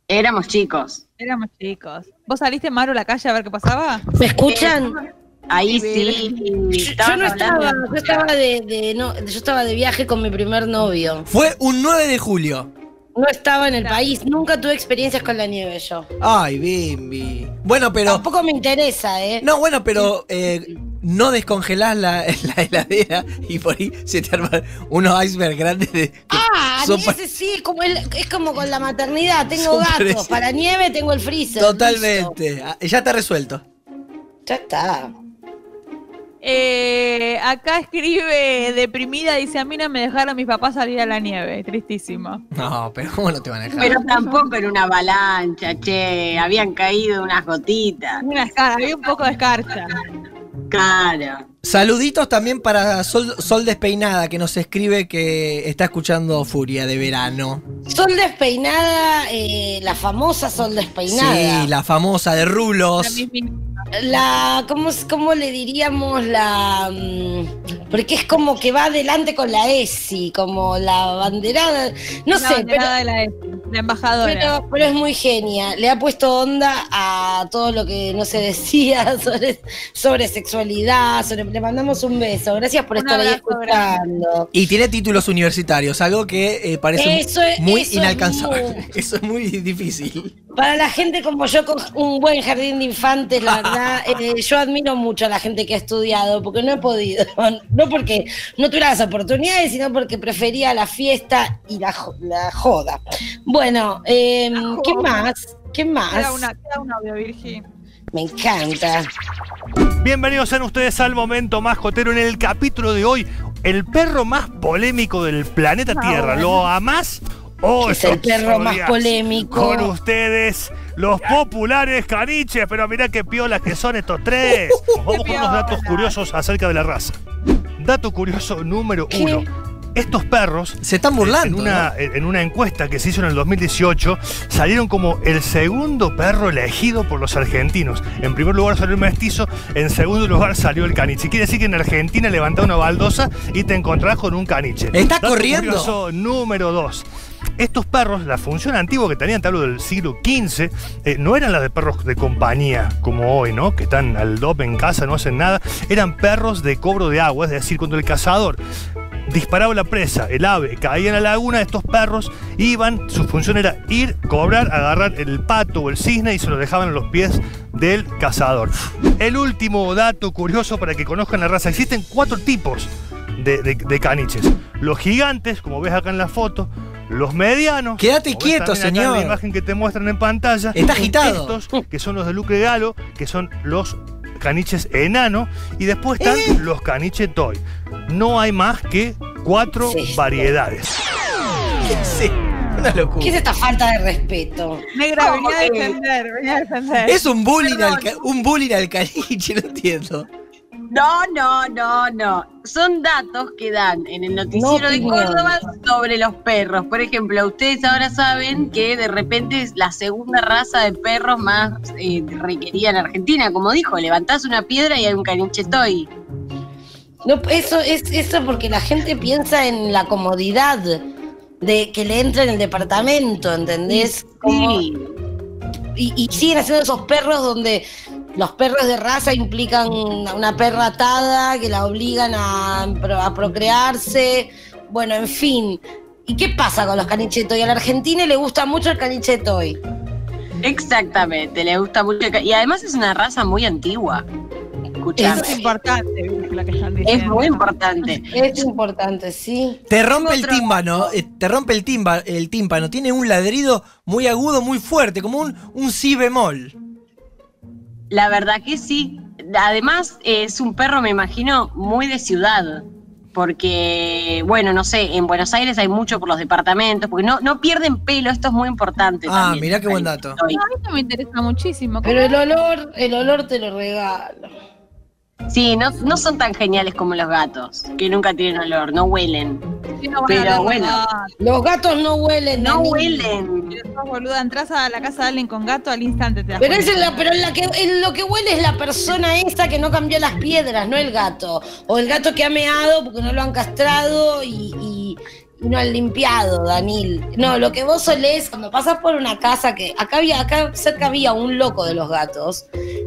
Speaker 7: Éramos chicos.
Speaker 4: Éramos chicos. ¿Vos saliste, Maru, a la calle a ver qué pasaba?
Speaker 1: ¿Me escuchan?
Speaker 7: Ahí sí.
Speaker 1: Yo, no estaba, yo estaba de, de- no, yo estaba de viaje con mi primer novio.
Speaker 3: Fue un 9 de julio.
Speaker 1: No estaba en el país, nunca tuve experiencias con la nieve yo.
Speaker 3: Ay, Bimbi. Bueno, pero.
Speaker 1: Tampoco me interesa, ¿eh?
Speaker 3: No, bueno, pero eh, no descongelás la, la heladera y por ahí se te arman unos icebergs grandes de.
Speaker 1: Ah, ese sí, como el- es como con la maternidad, tengo
Speaker 3: Son
Speaker 1: gatos, para nieve tengo el freezer.
Speaker 3: Totalmente. Ah, Ya está resuelto.
Speaker 1: Ya está.
Speaker 4: Eh, acá escribe deprimida, dice, a mí no me dejaron mis papás salir a la nieve. Tristísimo.
Speaker 3: No, pero ¿cómo no te van a dejar?
Speaker 7: Pero tampoco era una avalancha, che. Habían caído unas gotitas.
Speaker 4: Una había un poco de escarcha.
Speaker 7: Claro.
Speaker 3: Saluditos también para Sol, Sol Despeinada, que nos escribe que está escuchando Furia de verano.
Speaker 1: Sol despeinada, eh, la famosa sol despeinada.
Speaker 3: Sí, la famosa de Rulos.
Speaker 4: La.
Speaker 1: La, ¿cómo, cómo le diríamos la...? mm, Porque es como que va adelante con la ESI, como la banderada, no
Speaker 4: La
Speaker 1: sé, pero,
Speaker 4: banderada de la, ESI, la embajadora.
Speaker 1: pero, pero es muy genia. Le ha puesto onda a todo lo que no se decía sobre, sobre sexualidad, sobre, le mandamos un beso. Gracias por
Speaker 4: Un
Speaker 1: estar ahí
Speaker 4: grande.
Speaker 1: escuchando.
Speaker 3: Y tiene títulos universitarios, algo que eh, parece
Speaker 1: Eso es-
Speaker 3: muy
Speaker 1: eso es
Speaker 3: inalcanzable.
Speaker 1: muy-
Speaker 3: Eso es muy difícil.
Speaker 1: Para la gente como yo con un buen jardín de infantes, la verdad, eh, yo admiro mucho a la gente que ha estudiado, porque no he podido, no porque no tuviera las oportunidades, sino porque prefería la fiesta y la, jo- la joda. Bueno, eh, ¿qué más? ¿Qué más?
Speaker 4: Queda, una, queda un audio, Virgi.
Speaker 1: Me encanta.
Speaker 9: Bienvenidos sean ustedes al momento más jotero en el capítulo de hoy. El perro más polémico del planeta
Speaker 4: No,
Speaker 9: Tierra. ¿Lo amás o
Speaker 1: Es el perro más polémico.
Speaker 9: Con ustedes, los populares caniches. Pero mirá qué piolas que son estos tres. Vamos con unos datos curiosos acerca de la raza. Dato curioso número uno. Estos perros
Speaker 3: Se están
Speaker 9: en
Speaker 3: burlando.
Speaker 9: en una encuesta que se hizo en el 2018, salieron como el segundo perro elegido por los argentinos. En primer lugar salió el mestizo, en segundo lugar salió el caniche. Quiere decir que en Argentina levantás una baldosa y te encontrás con un caniche.
Speaker 3: ¿Estás
Speaker 9: Dato
Speaker 3: corriendo?
Speaker 9: curioso número dos. Estos perros, la función antigua que tenían, te hablo del siglo XV, eh, no eran las de perros de compañía como hoy, ¿no? Que están al dope en casa, no hacen nada. Eran perros de cobro de agua, es decir, cuando el cazador disparaba la presa, el ave caía en la laguna, estos perros iban, su función era ir, cobrar, agarrar el pato o el cisne y se lo dejaban a los pies del cazador. El último dato curioso para que conozcan la raza, existen cuatro tipos de- de caniches. Los gigantes, como ves acá en la foto, los medianos.
Speaker 3: Quédate
Speaker 9: ves
Speaker 3: quieto, señor.
Speaker 9: la imagen que te muestran en pantalla.
Speaker 3: Está agitado.
Speaker 9: Estos, que son los de Luque Galo, que son los caniches enano. Y después están
Speaker 3: ¿Eh?
Speaker 9: los caniches toy. No hay más que cuatro
Speaker 1: Sí.
Speaker 9: variedades.
Speaker 3: Sí, una locura.
Speaker 1: ¿Qué es esta falta de respeto?
Speaker 4: Negra,
Speaker 7: ¿Cómo
Speaker 4: venía a defender, venía a defender.
Speaker 3: Es un bullying, al, un bullying al caniche, no entiendo.
Speaker 7: No, no, no, no. Son datos que dan en el noticiero
Speaker 1: No,
Speaker 7: de. Córdoba sobre los perros. Por ejemplo, ustedes ahora saben que de repente es la segunda raza de perros más eh, requerida en Argentina. Como dijo, levantás una piedra y hay un caniche toy.
Speaker 1: No, eso es eso porque la gente piensa en la comodidad de que le entra en el departamento, ¿entendés? Como-
Speaker 7: Sí.
Speaker 1: y, y siguen haciendo esos perros donde los perros de raza implican una una perra atada que la obligan a, pro- a procrearse. Bueno, en fin. ¿Y qué pasa con los canichetoy? A la Argentina le gusta mucho el canichetoy.
Speaker 7: Exactamente, le gusta mucho. el Y además es una raza muy antigua. Escuchame.
Speaker 4: Es importante, que están
Speaker 7: Es
Speaker 4: diciendo.
Speaker 7: muy importante.
Speaker 1: Es importante, sí.
Speaker 3: Te rompe el tímpano, eh, te rompe el, timba, el tímpano. Tiene un ladrido muy agudo, muy fuerte, como un, un si bemol.
Speaker 7: La verdad que sí. Además, es un perro, me imagino, muy de ciudad. Porque, bueno, no sé, en Buenos Aires hay mucho por los departamentos, porque no, no pierden pelo, esto es muy importante.
Speaker 3: Ah,
Speaker 7: también.
Speaker 3: mirá qué buen dato.
Speaker 4: No, esto me interesa muchísimo.
Speaker 1: Pero el olor, el olor te lo regalo.
Speaker 7: Sí, no, no son tan geniales como los gatos, que nunca tienen olor, no huelen.
Speaker 4: Sí, no
Speaker 7: Pero bueno.
Speaker 1: Los gatos no huelen.
Speaker 7: No
Speaker 1: Dani.
Speaker 7: huelen.
Speaker 4: Sos boluda, entras a la casa de alguien con gato al instante te das
Speaker 1: Pero,
Speaker 4: cuenta.
Speaker 1: es la, pero la que, en lo que huele es la persona esa que no cambió las piedras, no el gato. O el gato que ha meado porque no lo han castrado y no han limpiado, Danil. No, lo que vos olés cuando pasas por una casa que. Acá había, acá cerca había un loco de los gatos,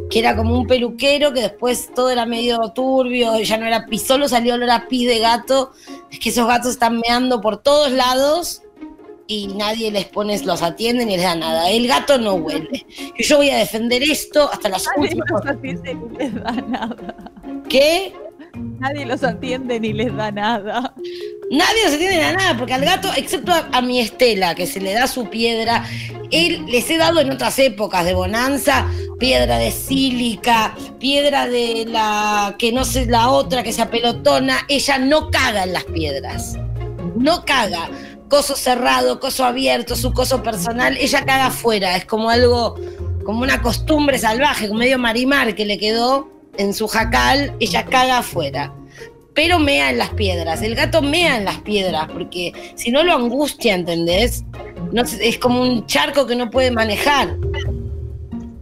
Speaker 1: que era como un peluquero que después todo era medio turbio, ya no era pis, solo salió olor a pis de gato. Es que esos gatos están meando por todos lados y nadie les pone, los atiende ni les da nada. El gato no huele. Y yo voy a defender esto hasta las
Speaker 4: Nadie
Speaker 1: últimas.
Speaker 4: les da nada.
Speaker 1: ¿Qué?
Speaker 4: Nadie los atiende ni les da nada.
Speaker 1: Nadie se atiende a nada, porque al gato, excepto a, a mi Estela, que se le da su piedra, él les he dado en otras épocas de bonanza, piedra de sílica, piedra de la que no sé, la otra que se apelotona, ella no caga en las piedras. No caga. Coso cerrado, coso abierto, su coso personal, ella caga afuera. Es como algo, como una costumbre salvaje, como medio marimar que le quedó en su jacal, ella caga afuera pero mea en las piedras. El gato mea en las piedras, porque si no lo angustia, ¿entendés? No, es como un charco que no puede manejar.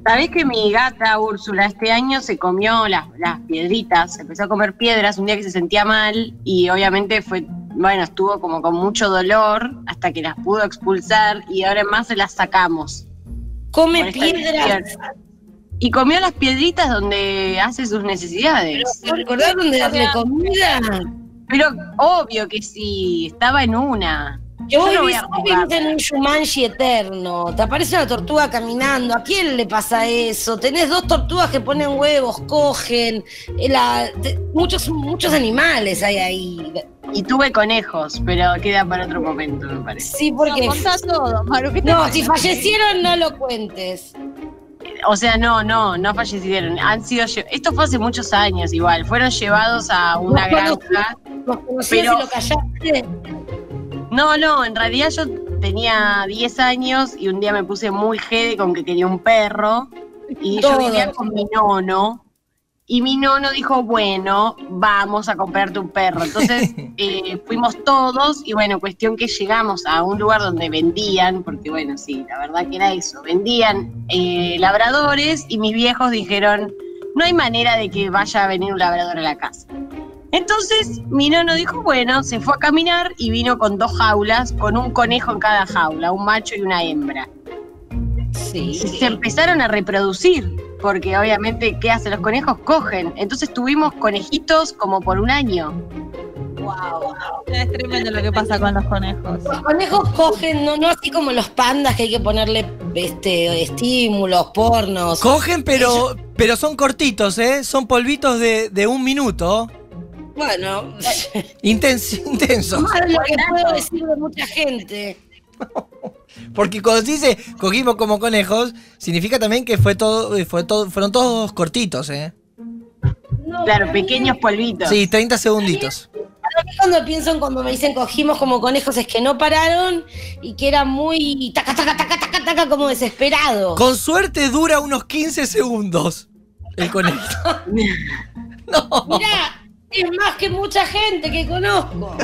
Speaker 7: ¿Sabés que mi gata Úrsula este año se comió las, las piedritas? Empezó a comer piedras un día que se sentía mal y obviamente fue, bueno, estuvo como con mucho dolor hasta que las pudo expulsar y ahora más se las sacamos.
Speaker 1: Come piedras.
Speaker 7: Y comió las piedritas donde hace sus necesidades.
Speaker 1: ¿Te acordás dónde darle comida?
Speaker 7: Pero obvio que sí, estaba en una.
Speaker 1: Que vos
Speaker 7: Yo no voy a
Speaker 1: en un Shumanji eterno. Te aparece una tortuga caminando. ¿A quién le pasa eso? Tenés dos tortugas que ponen huevos, cogen. eh, la- te- muchos, muchos animales hay ahí.
Speaker 7: Y tuve conejos, pero queda para otro momento, me parece.
Speaker 1: Sí, porque.
Speaker 4: No, todo, Maru. ¿qué te
Speaker 1: No, si fallecieron, no lo cuentes.
Speaker 7: O sea, no, no, no fallecieron. Han sido Esto fue hace muchos años igual. Fueron llevados a una granja. Pero-
Speaker 1: y lo callaste.
Speaker 7: No, no, en realidad yo tenía 10 años y un día me puse muy jede con que quería un perro. Y yo vivía con mi nono. Y mi nono dijo, bueno, vamos a comprarte un perro. Entonces eh, fuimos todos y bueno, cuestión que llegamos a un lugar donde vendían, porque bueno, sí, la verdad que era eso, vendían eh, labradores y mis viejos dijeron, no hay manera de que vaya a venir un labrador a la casa. Entonces mi nono dijo, bueno, se fue a caminar y vino con dos jaulas, con un conejo en cada jaula, un macho y una hembra.
Speaker 1: Sí.
Speaker 7: Y se empezaron a reproducir, porque obviamente, ¿qué hacen los conejos? Cogen. Entonces tuvimos conejitos como por un año.
Speaker 4: Es tremendo lo que pasa con los conejos.
Speaker 1: Los conejos cogen, no, no así como los pandas que hay que ponerle este, estímulos, pornos.
Speaker 3: Cogen, pero, pero son cortitos, ¿eh? Son polvitos de, de un minuto.
Speaker 1: Bueno,
Speaker 3: Intens- intensos.
Speaker 1: más de lo que puedo decir de mucha gente.
Speaker 3: Porque cuando se dice cogimos como conejos, significa también que fue todo, fue todo, fueron todos cortitos, ¿eh?
Speaker 1: No,
Speaker 7: Claro, pequeños polvitos.
Speaker 3: Sí, 30 segunditos.
Speaker 1: Mí cuando pienso en cuando me dicen cogimos como conejos es que no pararon y que era muy taca, taca, taca, taca, taca, como desesperado.
Speaker 3: Con suerte dura unos 15 segundos el conejo. No.
Speaker 1: Mirá, es más que mucha gente que conozco.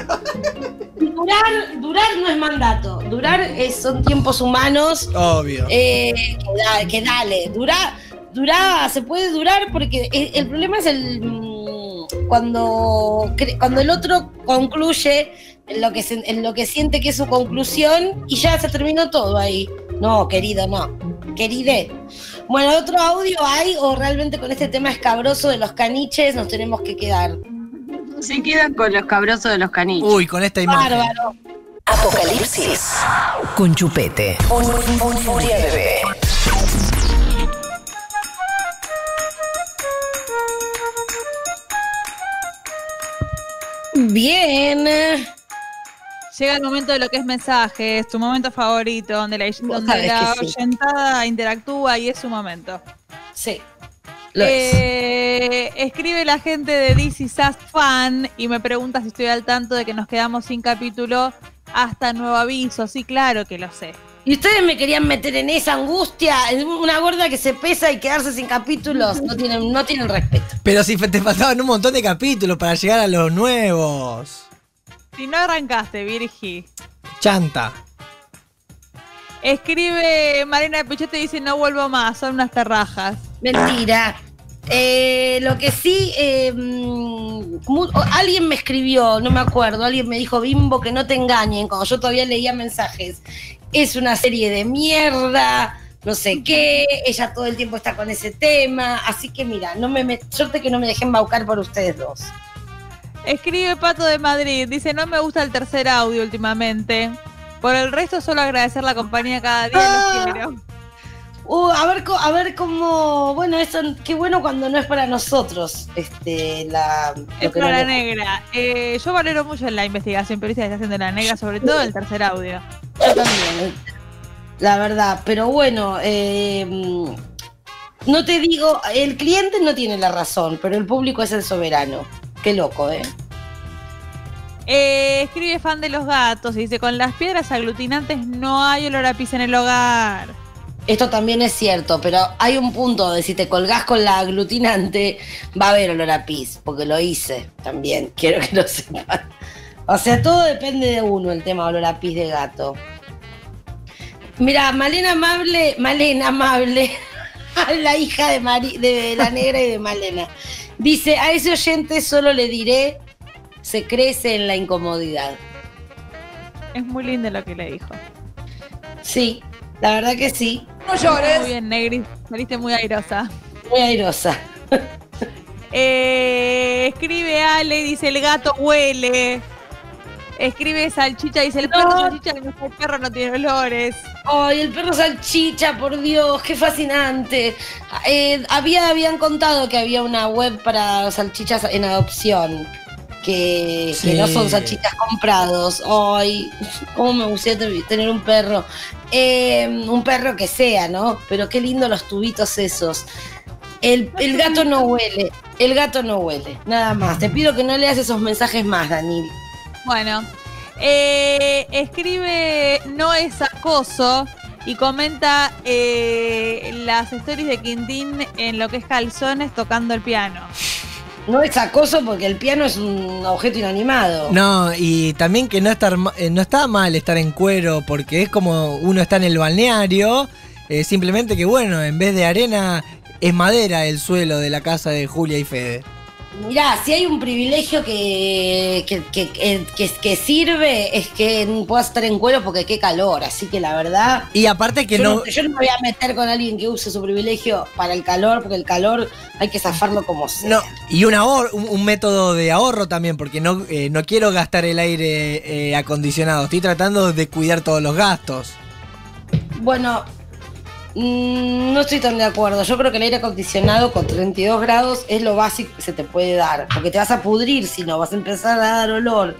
Speaker 1: Durar, durar no es mandato. Durar es- son tiempos humanos.
Speaker 3: Obvio.
Speaker 1: Eh, que, da- que dale, dura, dura, se puede durar porque el, el problema es el mm, cuando, cuando el otro concluye en lo, que se- en lo que siente que es su conclusión y ya se terminó todo ahí. No, querido, no. Queride. Bueno, ¿otro audio hay o realmente con este tema escabroso de los caniches nos tenemos que quedar?
Speaker 7: Se quedan con los cabrosos de los caniches.
Speaker 3: Uy, con esta imagen.
Speaker 1: Bárbaro.
Speaker 5: Apocalipsis con Chupete. Un, un Furia Bebé.
Speaker 1: Bien.
Speaker 4: Llega el momento de lo que es mensajes, tu momento favorito, donde la, donde la
Speaker 1: sí.
Speaker 4: oyentada interactúa y es su momento.
Speaker 1: Sí. Lo es.
Speaker 4: Eh, escribe la gente de This Is Us Fan y me pregunta si estoy al tanto de que nos quedamos sin capítulo hasta nuevo aviso. Sí, claro que lo sé.
Speaker 1: Y ustedes me querían meter en esa angustia, en una gorda que se pesa y quedarse sin capítulos. No tienen, no tienen respeto.
Speaker 3: Pero si te faltaban un montón de capítulos para llegar a los nuevos.
Speaker 4: Si no arrancaste, Virgi.
Speaker 3: Chanta.
Speaker 4: Escribe Marina de Pichete y dice no vuelvo más, son unas terrajas.
Speaker 1: Mentira. Eh, lo que sí, eh, alguien me escribió, no me acuerdo, alguien me dijo, Bimbo, que no te engañen, cuando yo todavía leía mensajes. Es una serie de mierda, no sé qué, ella todo el tiempo está con ese tema, así que mira, no me met- suerte que no me dejen embaucar por ustedes dos.
Speaker 4: Escribe Pato de Madrid, dice no me gusta el tercer audio últimamente. Por el resto solo agradecer la compañía cada día,
Speaker 1: Ah.
Speaker 4: los quiero.
Speaker 1: Uh, a ver, a ver cómo, bueno, eso, qué bueno cuando no es para nosotros, este, la...
Speaker 4: Es para la negra. Eh, yo valoro mucho la investigación periodista que está haciendo la negra, sobre todo el tercer audio.
Speaker 1: Yo también, la verdad. Pero bueno, eh, no te digo, el cliente no tiene la razón, pero el público es el soberano. Qué loco, ¿eh?
Speaker 4: Eh, escribe fan de los gatos y dice con las piedras aglutinantes no hay olor a pis en el hogar.
Speaker 1: Esto también es cierto, pero hay un punto de si te colgás con la aglutinante, va a haber olor a pis, porque lo hice también, quiero que lo sepan. O sea, todo depende de uno, el tema olor a pis de gato. Mira, Malena Amable, Malena Amable, la hija de, Mari- de la negra y de Malena, dice, a ese oyente solo le diré, se crece en la incomodidad.
Speaker 4: Es muy lindo lo que le dijo.
Speaker 1: Sí, la verdad que sí,
Speaker 4: Muy bien, Negri. Saliste muy airosa.
Speaker 1: muy airosa.
Speaker 4: Eh, escribe Ale, dice el gato huele. Escribe salchicha, dice el perro
Speaker 1: No.
Speaker 4: salchicha, el perro no tiene olores.
Speaker 1: Ay, el perro salchicha, por Dios, qué fascinante. Eh, había, habían contado que había una web para salchichas en adopción. Que, no son salchichas comprados. Ay, cómo me gustaría te- tener un perro. Eh, un perro que sea, ¿no? Pero qué lindo los tubitos esos. El, el gato no huele. El gato no huele. Nada más. Te pido que no leas esos mensajes más, Daniel.
Speaker 4: Bueno, eh, escribe no es acoso y comenta eh, las stories de Quintín en lo que es calzones tocando el piano.
Speaker 1: No es acoso porque el piano es un objeto inanimado.
Speaker 3: No, y también que no, estar, eh, no está mal estar en cuero, porque es como uno está en el balneario, eh, simplemente que bueno, en vez de arena es madera el suelo de la casa de Julia y Fede.
Speaker 1: Mirá, si hay un privilegio que, que, que, que- que- sirve es que puedas estar en cuero porque qué calor, así que la verdad...
Speaker 3: Y aparte que
Speaker 1: yo,
Speaker 3: no...
Speaker 1: no, yo no me voy a meter con alguien que use su privilegio para el calor, porque el calor hay que zafarlo como sea.
Speaker 3: No, y un, ahor- un, un método de ahorro también, porque no, eh, no quiero gastar el aire eh, acondicionado, estoy tratando de cuidar todos los gastos.
Speaker 1: Bueno, no estoy tan de acuerdo. Yo creo que el aire acondicionado con 32 grados es lo básico que se te puede dar, porque te vas a pudrir si no, vas a empezar a dar olor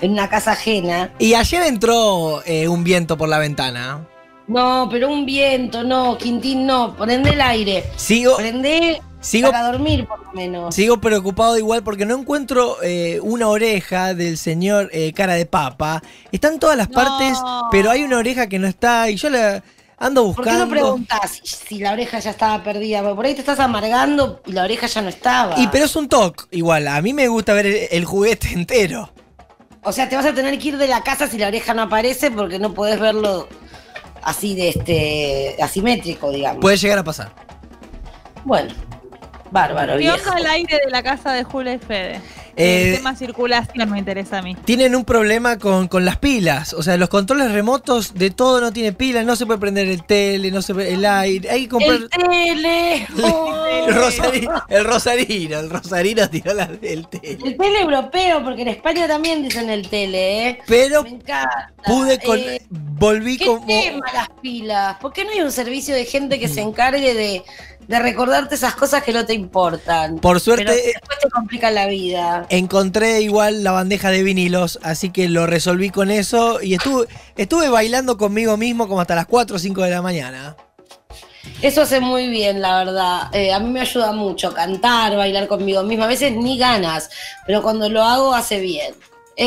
Speaker 1: en una casa ajena.
Speaker 3: Y ayer entró eh, un viento por la ventana.
Speaker 1: No, pero un viento, no, Quintín, no. Prende el aire.
Speaker 3: Sigo,
Speaker 1: Prende
Speaker 3: sigo
Speaker 1: para dormir, por lo menos.
Speaker 3: Sigo preocupado igual porque no encuentro eh, una oreja del señor eh, cara de papa. Están todas las
Speaker 4: No.
Speaker 3: partes, pero hay una oreja que no está y yo la ando
Speaker 1: ¿Por qué
Speaker 3: buscando.
Speaker 1: no preguntás si, si la oreja ya estaba perdida? Porque por ahí te estás amargando y la oreja ya no estaba.
Speaker 3: y pero es un toque igual. A mí me gusta ver el, el juguete entero.
Speaker 1: O sea, te vas a tener que ir de la casa si la oreja no aparece porque no podés verlo así de este asimétrico, digamos.
Speaker 3: Puede llegar a pasar.
Speaker 1: bueno, bárbaro,
Speaker 4: ¿Qué
Speaker 1: viejo.
Speaker 4: onda el aire de la casa de Julia y Fede?
Speaker 3: Eh,
Speaker 4: el tema circulación me interesa a mí.
Speaker 3: Tienen un problema con, con las pilas. O sea, los controles remotos de todo no tiene pilas. No se puede prender el tele, no se puede, el aire. Hay que comprar.
Speaker 1: El tele. oh.
Speaker 3: El, rosari- el rosarino, el rosarino tiró la del tele.
Speaker 1: El tele europeo, porque en España también dicen el tele, ¿eh?
Speaker 3: Pero
Speaker 1: Me encanta.
Speaker 3: pude con.
Speaker 1: Eh,
Speaker 3: volví
Speaker 1: ¿Qué
Speaker 3: como.
Speaker 1: tema las pilas? ¿Por qué no hay un servicio de gente que se encargue de, de recordarte esas cosas que no te importan?
Speaker 3: Por suerte-
Speaker 1: Pero después te complican la vida.
Speaker 3: Encontré igual la bandeja de vinilos, así que lo resolví con eso y estuve, estuve bailando conmigo mismo como hasta las 4 o 5 de la mañana.
Speaker 1: Eso hace muy bien, la verdad. Eh, a mí me ayuda mucho cantar, bailar conmigo misma. A veces ni ganas, pero cuando lo hago hace bien.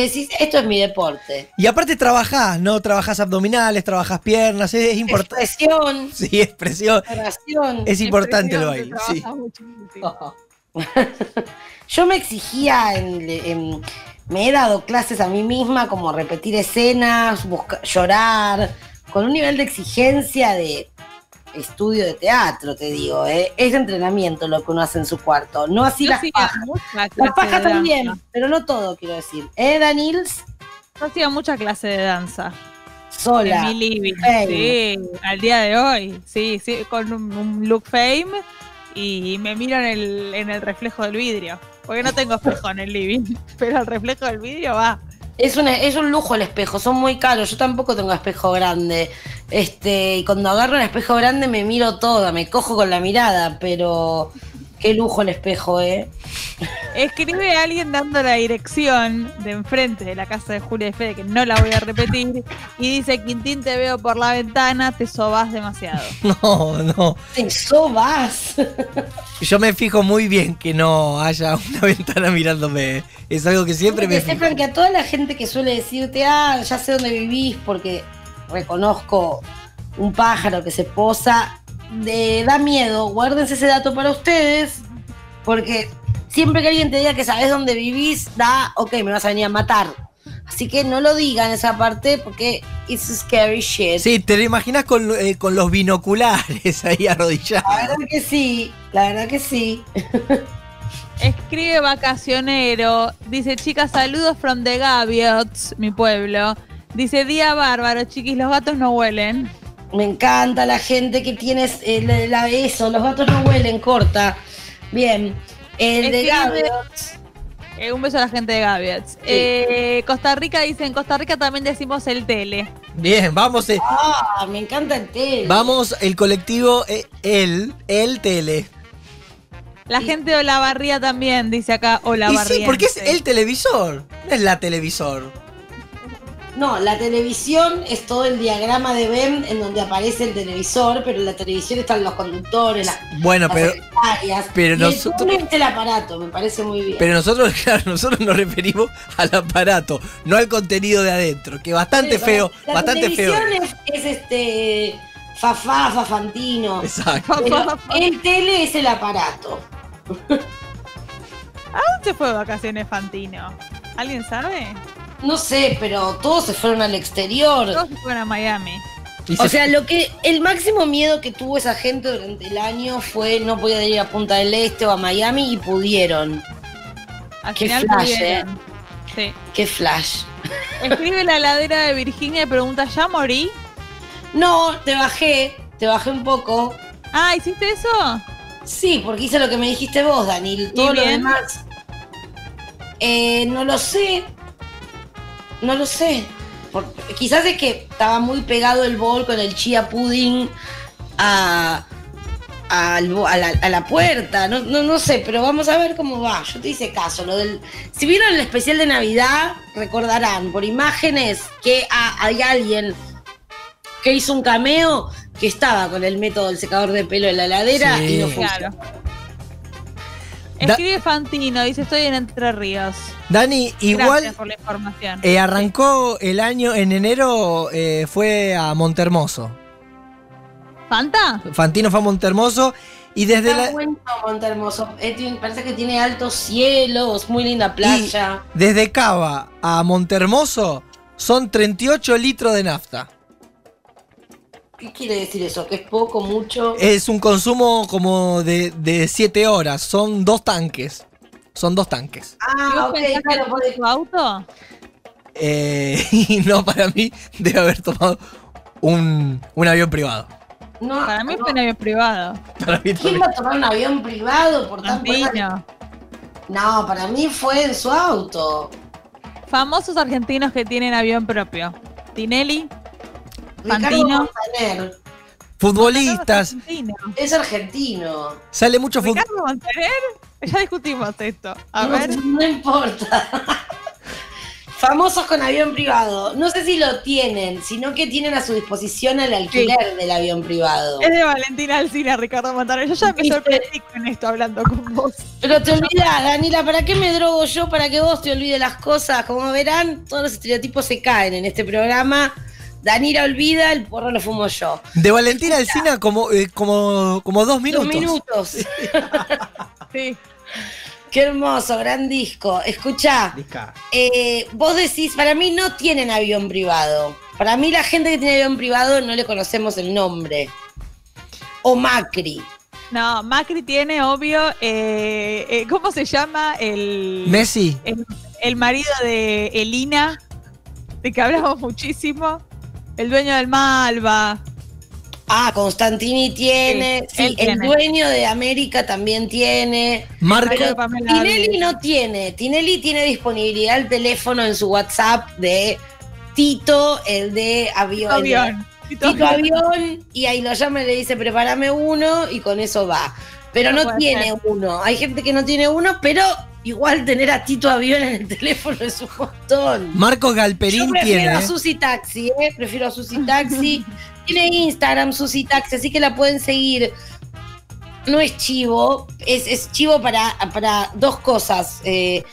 Speaker 1: Decís, esto es mi deporte.
Speaker 3: Y aparte trabajás, ¿no? Trabajás abdominales, trabajás piernas, es, es importante.
Speaker 1: Expresión,
Speaker 3: Sí, expresión.
Speaker 1: oración.
Speaker 3: Es importante el
Speaker 4: Expresión,
Speaker 3: baile, sí.
Speaker 1: Yo me exigía, en, en- me he dado clases a mí misma como repetir escenas, busca- llorar, con un nivel de exigencia de estudio de teatro, te digo. ¿eh? Es entrenamiento lo que uno hace en su cuarto, no así
Speaker 4: Yo
Speaker 1: las pajas. Las pajas también, pero no todo, quiero decir. ¿Eh, Danils?
Speaker 4: Yo hacía mucha clase de danza.
Speaker 1: Sola.
Speaker 4: En mi living. Sí, al día de hoy. Sí, sí, con un, un look fame y me miro en el, en el reflejo del vidrio. Porque no tengo espejo en el living, pero el reflejo del vidrio va.
Speaker 1: Es, una- es un lujo el espejo, son muy caros. Yo tampoco tengo espejo grande. Este, y cuando agarro un espejo grande me miro toda, me cojo con la mirada, pero qué lujo el espejo, ¿eh?
Speaker 4: Escribe a alguien dando la dirección de enfrente de la casa de Julia de Fede, que no la voy a repetir, y dice, Quintín, te veo por la ventana, te sobás demasiado.
Speaker 3: No, no.
Speaker 1: Eso vas.
Speaker 3: Yo me fijo muy bien que no haya una ventana mirándome. Es algo que siempre me fijo.
Speaker 1: sepan que a toda la gente que suele decirte, ah, ya sé dónde vivís porque reconozco un pájaro que se posa, de, da miedo, guárdense ese dato para ustedes, porque siempre que alguien te diga que sabes dónde vivís, da, ok, me vas a venir a matar. Así que no lo digan esa parte porque it's scary shit.
Speaker 3: Sí, te lo imaginas con, eh, con los binoculares ahí arrodillados.
Speaker 1: La verdad que sí, la verdad que sí.
Speaker 4: Escribe vacacionero, dice, chicas, saludos from the Gaviots, mi pueblo. Dice, día bárbaro, chiquis, los gatos no huelen.
Speaker 1: Me encanta la gente que tiene eh, la, la- eso, los gatos no huelen, corta. Bien. El de Gaviot.
Speaker 4: Eh, un beso a la gente de Gaviots. Eh, Costa Rica dice, en Costa Rica también decimos el tele.
Speaker 3: Bien, vamos, eh,
Speaker 1: Ah, me encanta el tele.
Speaker 3: vamos, el colectivo, eh, el, el tele.
Speaker 4: La gente de Olavarría también dice acá
Speaker 3: Y
Speaker 4: Olavarría.
Speaker 3: sí, porque es el televisor, no es la televisor.
Speaker 1: No, la televisión es todo el diagrama de Venn en donde aparece el televisor, pero en la televisión están los conductores, las,
Speaker 3: Bueno,
Speaker 1: las
Speaker 3: pero,
Speaker 1: secretarias.
Speaker 3: pero
Speaker 1: y
Speaker 3: nosotros-
Speaker 1: el aparato, me parece muy bien.
Speaker 3: pero nosotros, claro, nosotros nos referimos al aparato, no al contenido de adentro, que bastante
Speaker 1: Sí,
Speaker 3: feo,
Speaker 1: la
Speaker 3: bastante feo.
Speaker 1: televisión es, es este fafá, fafantino.
Speaker 3: Exacto.
Speaker 1: Pero el tele es el aparato.
Speaker 4: ¿A dónde fue de vacaciones Fantino? ¿Alguien sabe?
Speaker 1: No sé, pero todos se fueron al exterior.
Speaker 4: Todos se fueron a Miami.
Speaker 3: Y
Speaker 1: O
Speaker 3: se-
Speaker 1: sea, lo que el máximo miedo que tuvo esa gente durante el año fue no podía ir a Punta del Este o a Miami y pudieron.
Speaker 4: Al
Speaker 1: Qué
Speaker 4: final
Speaker 1: flash,
Speaker 4: pudieron. Sí.
Speaker 1: Qué flash.
Speaker 4: Escribe la ladera de Virginia y pregunta, ¿ya morí?
Speaker 1: No, te bajé, te bajé un poco.
Speaker 4: Ah, ¿hiciste eso?
Speaker 1: Sí, porque hice lo que me dijiste vos, Danil. Todo lo
Speaker 4: bien?
Speaker 1: demás. Eh, no lo sé. No lo sé. Por- quizás es que estaba muy pegado el bol con el chia pudding a, al bo- a, la, a la puerta. No, no, no sé, pero vamos a ver cómo va. Yo te hice caso. Lo del, si vieron el especial de Navidad, recordarán por imágenes que hay alguien que hizo un cameo que estaba con el método del secador de pelo en la heladera
Speaker 3: Sí.
Speaker 1: y no funcionó.
Speaker 4: Escribe Fantino, dice, estoy en Entre Ríos.
Speaker 3: Dani, igual
Speaker 4: Gracias por la información.
Speaker 3: eh, arrancó el año en enero, eh, fue a Montermoso.
Speaker 4: ¿Fanta?
Speaker 3: Fantino fue a Montermoso y desde
Speaker 1: Está
Speaker 3: la,
Speaker 1: bueno, Monte Hermoso. Eh, tiene- parece que tiene altos cielos, muy linda playa.
Speaker 3: desde Cava a Montermoso son 38 litros de nafta.
Speaker 1: ¿Qué quiere decir eso? ¿Que es poco, mucho?
Speaker 3: Es un consumo como de 7 horas, son dos tanques. Son dos tanques.
Speaker 4: ¿Y vos
Speaker 1: ah, ok,
Speaker 4: pensás que
Speaker 1: claro, porque-
Speaker 4: tu auto?
Speaker 3: Eh, y no, para mí debe haber tomado un, un avión privado.
Speaker 1: No,
Speaker 4: Para mí
Speaker 1: no.
Speaker 4: fue un avión privado.
Speaker 3: Para mí
Speaker 1: ¿Quién va a tomar un avión privado por tan
Speaker 4: Fantino.
Speaker 1: No, para mí fue en su auto.
Speaker 4: Famosos argentinos que tienen avión propio. Tinelli, Fantino.
Speaker 1: Montaner.
Speaker 3: Futbolistas.
Speaker 1: Es argentino.
Speaker 3: sale mucho fútbol.
Speaker 4: Ricardo Montaner. Ya discutimos esto. A
Speaker 1: no,
Speaker 4: ver.
Speaker 1: no importa. Famosos con avión privado. No sé si lo tienen, sino que tienen a su disposición el alquiler del avión privado.
Speaker 4: Es de Valentina Alcina, Ricardo Montaner. Yo ya me sorprendí con esto hablando con vos.
Speaker 1: Pero te olvidas, Danila, ¿para qué me drogo yo para que vos te olvides las cosas? Como verán, todos los estereotipos se caen en este programa. Danila olvida, el porro lo fumo yo.
Speaker 3: De Valentina Alcina como, eh, como, como dos minutos.
Speaker 1: Dos minutos.
Speaker 4: Sí.
Speaker 1: Qué hermoso, gran disco. Escuchá, eh, vos decís, para mí no tienen avión privado. Para mí la gente que tiene avión privado no le conocemos el nombre. O Macri.
Speaker 4: No, Macri tiene, obvio, eh, eh, ¿cómo se llama? El,
Speaker 3: Messi.
Speaker 4: el, el marido de Elina, de que hablamos muchísimo. El dueño del Malva.
Speaker 1: Ah, Constantini tiene.
Speaker 4: Sí,
Speaker 1: el
Speaker 4: tiene.
Speaker 1: dueño de América también tiene.
Speaker 3: Marco.
Speaker 1: Pero
Speaker 4: Pamela
Speaker 1: Tinelli no tiene. Tinelli tiene disponibilidad el teléfono en su WhatsApp de Tito, el de avión.
Speaker 4: Avión.
Speaker 1: Tito Avión, y ahí lo llama y le dice, prepárame uno, y con eso va. Pero
Speaker 4: No
Speaker 1: tiene
Speaker 4: ser.
Speaker 1: uno. Hay gente que no tiene uno, pero igual tener a Tito Avión en el teléfono es un montón.
Speaker 3: Marcos
Speaker 1: Yo
Speaker 3: Galperín
Speaker 1: prefiero
Speaker 3: tiene.
Speaker 1: a
Speaker 3: ¿eh?
Speaker 1: Susi Taxi, ¿eh? Prefiero a Susi Taxi. Tiene Instagram Susi Taxi, así que la pueden seguir. No es chivo, es, es chivo para, para dos cosas. Eh,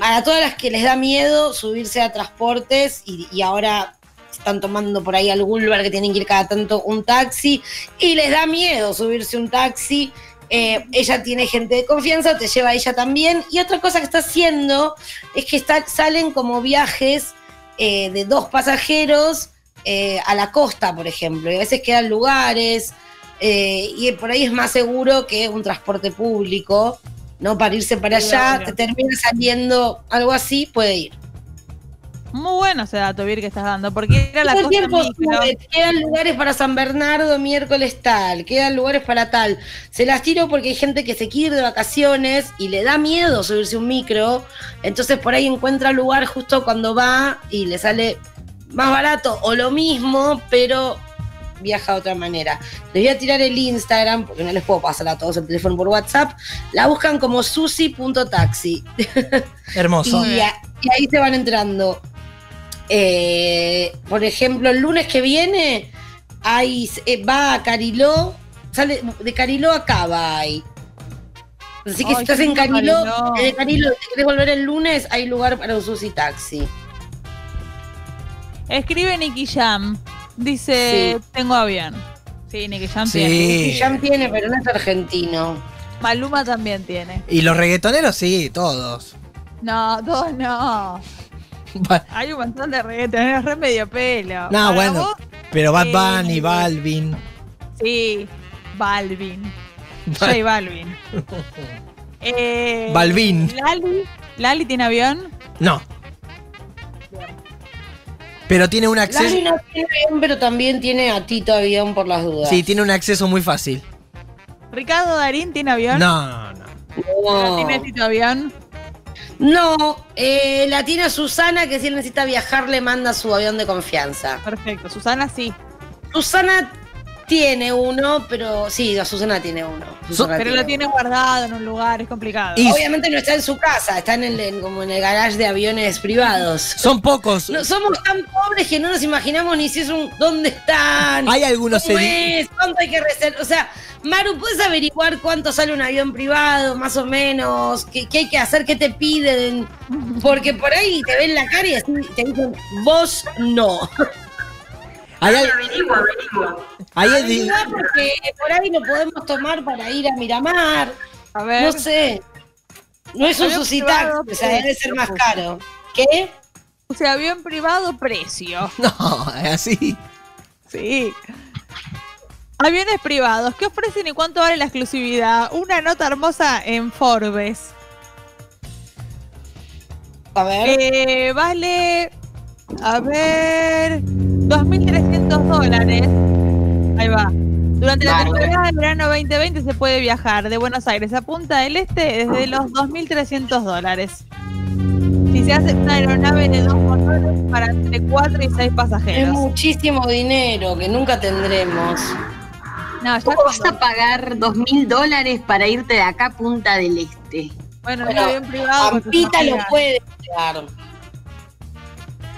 Speaker 1: para todas las que les da miedo subirse a transportes y, y ahora están tomando por ahí algún lugar que tienen que ir cada tanto un taxi y les da miedo subirse un taxi. Eh, ella tiene gente de confianza, te lleva a ella también. Y otra cosa que está haciendo es que está- salen como viajes eh, de dos pasajeros eh, a la costa, por ejemplo. Y a veces quedan lugares y por ahí es más seguro que un transporte público, ¿no? Para irse para allá, te termina saliendo algo así, puede ir.
Speaker 4: Muy bueno ese dato, Vir, que estás dando, porque era la cosa
Speaker 1: tiempo sube, quedan lugares para San Bernardo miércoles tal, quedan lugares para tal. Se las tiro porque hay gente que se quiere ir de vacaciones y le da miedo subirse un micro, entonces por ahí encuentra lugar justo cuando va y le sale más barato o lo mismo, pero viaja de otra manera. Les voy a tirar el Instagram porque no les puedo pasar a todos el teléfono por WhatsApp. La buscan como susi.taxi.
Speaker 3: Hermoso.
Speaker 1: Y, a- y ahí se van entrando. Eh, por ejemplo, el lunes que viene hay, eh, va a Cariló, sale de Cariló a Cava hay. Así que
Speaker 4: Ay,
Speaker 1: si estás en Cariló,
Speaker 4: Cariló.
Speaker 1: de Cariló y te querés volver el lunes, hay lugar para un Susi Taxi.
Speaker 4: Escribe Nicky Jam. Dice,
Speaker 1: Sí.
Speaker 4: tengo avión. Sí, Nicky Jam
Speaker 3: Sí.
Speaker 4: tiene.
Speaker 1: Y Jam tiene, pero no es argentino.
Speaker 4: Maluma también tiene.
Speaker 3: Y los reggaetoneros, sí, todos.
Speaker 4: No, todos no. Hay un montón de reggaetoneros re medio pelo.
Speaker 3: No,
Speaker 4: Para
Speaker 3: bueno.
Speaker 4: vos,
Speaker 3: Pero Bad
Speaker 4: Eh,
Speaker 3: Bunny, Balvin.
Speaker 4: sí, Balvin. J Balvin. Eh,
Speaker 3: Balvin.
Speaker 4: Lali, Lali tiene avión.
Speaker 3: No. Pero tiene un acceso.
Speaker 1: Lali no tiene avión, pero también tiene a Tito Avión por las dudas.
Speaker 3: Sí, tiene un acceso muy fácil.
Speaker 4: Ricardo Darín tiene avión.
Speaker 3: No, no.
Speaker 4: Pero
Speaker 1: No.
Speaker 4: tiene Tito avión.
Speaker 1: No, eh, la tiene Susana, que si él necesita viajar le manda su avión de confianza.
Speaker 4: Perfecto. Susana sí.
Speaker 1: Susana tiene uno, pero sí, la Susana tiene uno. Susana
Speaker 4: Pero lo tiene guardado en un lugar, es complicado.
Speaker 3: Y-
Speaker 1: Obviamente no está en su casa, está en el, en- como en el garage de aviones privados.
Speaker 3: Son pocos.
Speaker 1: No, somos tan pobres que no nos imaginamos ni si es un dónde están.
Speaker 3: Hay algunos
Speaker 1: ¿Cómo es? ¿Cuánto hay que reservar? O sea, Maru, ¿puedes averiguar cuánto sale un avión privado, más o menos? ¿Qué, qué hay que hacer? ¿Qué te piden? Porque por ahí te ven la cara y así te dicen, vos no.
Speaker 3: Hay, al- hay edi-
Speaker 1: Averiguá porque por ahí lo podemos tomar para ir a Miramar.
Speaker 4: A ver.
Speaker 1: No sé. No es un susitax, o sea, debe ser más caro. ¿Qué?
Speaker 4: O sea, avión privado, precio.
Speaker 3: No, es así.
Speaker 4: Sí. Aviones privados, ¿qué ofrecen y cuánto vale la exclusividad? Una nota hermosa en Forbes.
Speaker 1: A ver.
Speaker 4: Eh, vale, a ver, 2.300 dólares. Ahí va. Durante la temporada de verano 2020 se puede viajar de Buenos Aires a Punta del Este desde los 2.300 dólares. Si se hace una aeronave de dos motores para entre 4 y 6
Speaker 1: es
Speaker 4: pasajeros.
Speaker 1: muchísimo dinero que nunca tendremos.
Speaker 4: No, ya
Speaker 7: ¿Cómo vas a pagar dos mil dólares para irte de acá a Punta del Este?
Speaker 4: bueno,
Speaker 1: Bueno,
Speaker 4: un avión privado.
Speaker 1: Pampita lo puede pagar.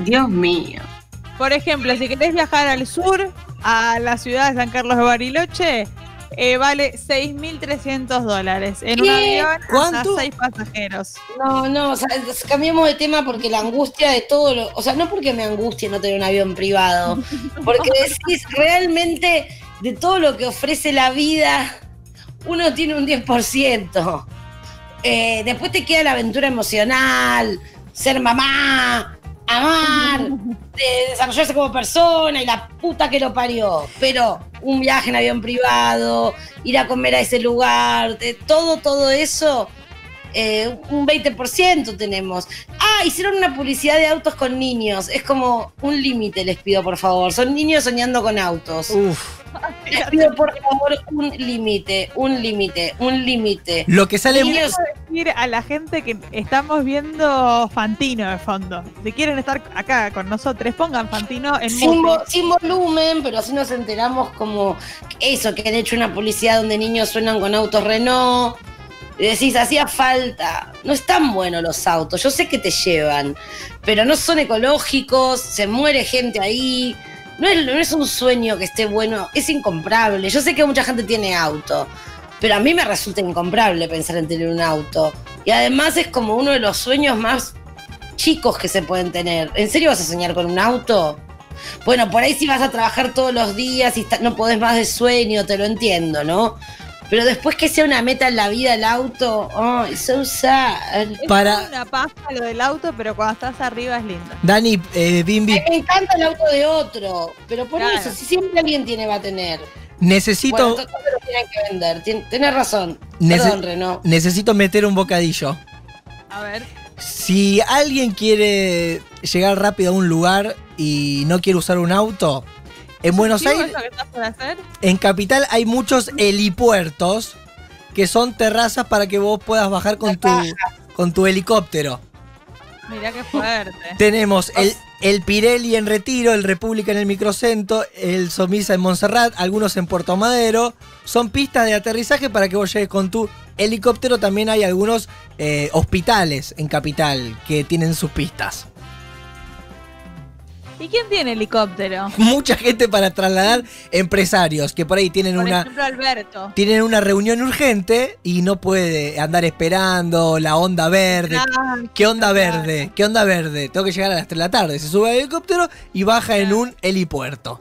Speaker 7: Dios mío.
Speaker 4: Por ejemplo, si querés viajar al sur, a la ciudad de San Carlos de Bariloche, eh, vale 6.300 dólares. En un avión
Speaker 3: ¿Cuánto?
Speaker 4: 6 pasajeros.
Speaker 1: No, no, o sea, cambiemos de tema porque la angustia de todo lo. O sea, no porque me angustie no tener un avión privado, porque decís realmente de todo lo que ofrece la vida, uno tiene un 10%. Eh, después te queda la aventura emocional, ser mamá, amar, de desarrollarse como persona y la puta que lo parió. Pero un viaje en avión privado, ir a comer a ese lugar, de todo, todo eso eh, un 20% tenemos. Ah, hicieron una publicidad de autos con niños. Es como un límite, les pido, por favor. Son niños soñando con autos.
Speaker 3: Uf.
Speaker 1: Les pido, por favor, un límite, un límite, un límite.
Speaker 3: Lo que sale.
Speaker 1: Niños,
Speaker 4: decir a la gente que estamos viendo Fantino de fondo. Si quieren estar acá con nosotros, pongan Fantino en
Speaker 1: sin, vo- sin volumen, pero así nos enteramos como eso, que han hecho una publicidad donde niños suenan con autos Renault. Y decís, hacía falta. No están buenos los autos, yo sé que te llevan, pero no son ecológicos, se muere gente ahí. No es, no es un sueño que esté bueno, es incomprable. Yo sé que mucha gente tiene auto, pero a mí me resulta incomprable pensar en tener un auto. Y además es como uno de los sueños más chicos que se pueden tener. ¿En serio vas a soñar con un auto? Bueno, por ahí si vas a trabajar todos los días y no podés más de sueño, te lo entiendo, ¿no? Pero después que sea una meta en la vida el auto, oh, so sad.
Speaker 4: Es
Speaker 3: Para-
Speaker 4: una paja lo del auto, pero cuando estás arriba es lindo.
Speaker 3: Dani, eh, Bimbi,
Speaker 1: Me encanta el auto de otro, pero por
Speaker 4: Claro.
Speaker 1: eso, si siempre alguien tiene, va a tener.
Speaker 3: necesito,
Speaker 1: Bueno, entonces lo tienen que vender. Tien- Tenés razón.
Speaker 3: Nece-
Speaker 1: Perdón, Renault.
Speaker 3: necesito meter un bocadillo.
Speaker 4: A ver.
Speaker 3: Si alguien quiere llegar rápido a un lugar y no quiere usar un auto, en Buenos
Speaker 4: ¿Digo
Speaker 3: Aires, en Capital hay muchos helipuertos que son terrazas para que vos puedas bajar con tu, con tu helicóptero.
Speaker 4: Mirá qué fuerte.
Speaker 3: Tenemos el, el Pirelli en Retiro, el República en el Microcentro, el Somisa en Montserrat, algunos en Puerto Madero. Son pistas de aterrizaje para que vos llegues con tu helicóptero. También hay algunos eh, hospitales en Capital que tienen sus pistas.
Speaker 4: ¿Y quién tiene helicóptero?
Speaker 3: Mucha gente para trasladar empresarios que por ahí tienen
Speaker 4: Por
Speaker 3: una...
Speaker 4: ejemplo, Alberto.
Speaker 3: Tienen una reunión urgente y no puede andar esperando la onda verde.
Speaker 4: Ah,
Speaker 3: ¿Qué onda
Speaker 4: claro.
Speaker 3: verde? ¿Qué onda verde? Tengo que llegar a las 3 de la tarde. Se sube al helicóptero y baja en un helipuerto.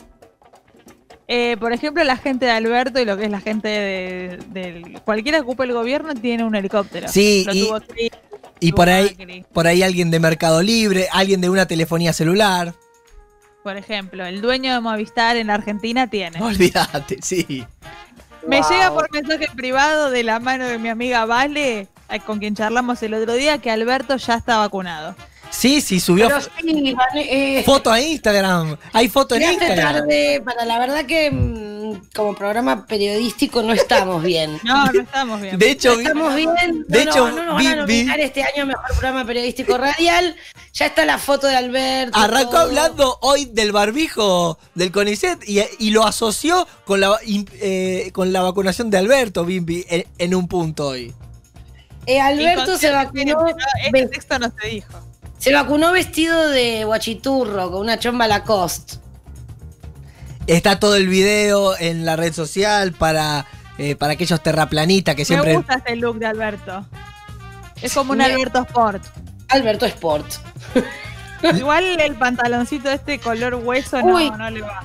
Speaker 4: Eh, por ejemplo, la gente de Alberto y lo que es la gente de, del- cualquiera que ocupe el gobierno tiene un helicóptero.
Speaker 3: Sí,
Speaker 4: Lo
Speaker 3: y-
Speaker 4: tuvo
Speaker 3: Y por ahí, por ahí alguien de Mercado Libre, alguien de una telefonía celular.
Speaker 4: Por ejemplo, el dueño de Movistar en la Argentina tiene.
Speaker 3: Olvídate, sí.
Speaker 4: Me
Speaker 1: Wow.
Speaker 4: llega por mensaje privado de la mano de mi amiga Vale, eh, con quien charlamos el otro día, que Alberto ya está vacunado.
Speaker 3: Sí, sí, subió
Speaker 1: Pero sí, eh,
Speaker 3: foto a Instagram. Hay foto en Instagram.
Speaker 1: tarde, para la verdad que mm, como programa periodístico no estamos bien.
Speaker 4: No, no estamos bien.
Speaker 3: De hecho, vi-
Speaker 1: Estamos bien.
Speaker 3: de
Speaker 1: no,
Speaker 3: hecho,
Speaker 1: no, no nos
Speaker 3: vi-
Speaker 1: van a
Speaker 3: vi-
Speaker 1: nominar este año mejor programa periodístico radial. Ya está la foto de Alberto.
Speaker 3: arrancó
Speaker 1: todo.
Speaker 3: hablando hoy del barbijo del CONICET y, y lo asoció con la, eh, con la vacunación de Alberto Bimbi en, en un punto hoy.
Speaker 1: Eh, Alberto se vacunó,
Speaker 4: Este texto no se dijo.
Speaker 1: Se vacunó vestido de guachiturro con una chomba Lacoste.
Speaker 3: Está todo el video en la red social para, eh, para aquellos terraplanistas que
Speaker 4: Me
Speaker 3: siempre...
Speaker 4: gusta este look de Alberto. Es como un
Speaker 1: Me-
Speaker 4: Alberto Sport.
Speaker 1: Alberto Sport.
Speaker 4: Igual el pantaloncito este color hueso no, no le va.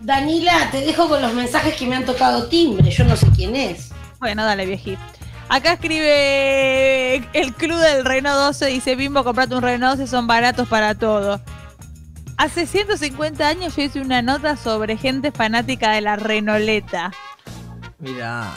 Speaker 1: Danila, te dejo con los mensajes que me han tocado timbre. Yo no sé quién es.
Speaker 4: Bueno, dale, viejito. Acá escribe el club del Renault 12, dice Bimbo, comprate un Renault 12, son baratos para todo. Hace 150 años yo hice una nota sobre gente fanática de la Renoleta.
Speaker 3: Mira.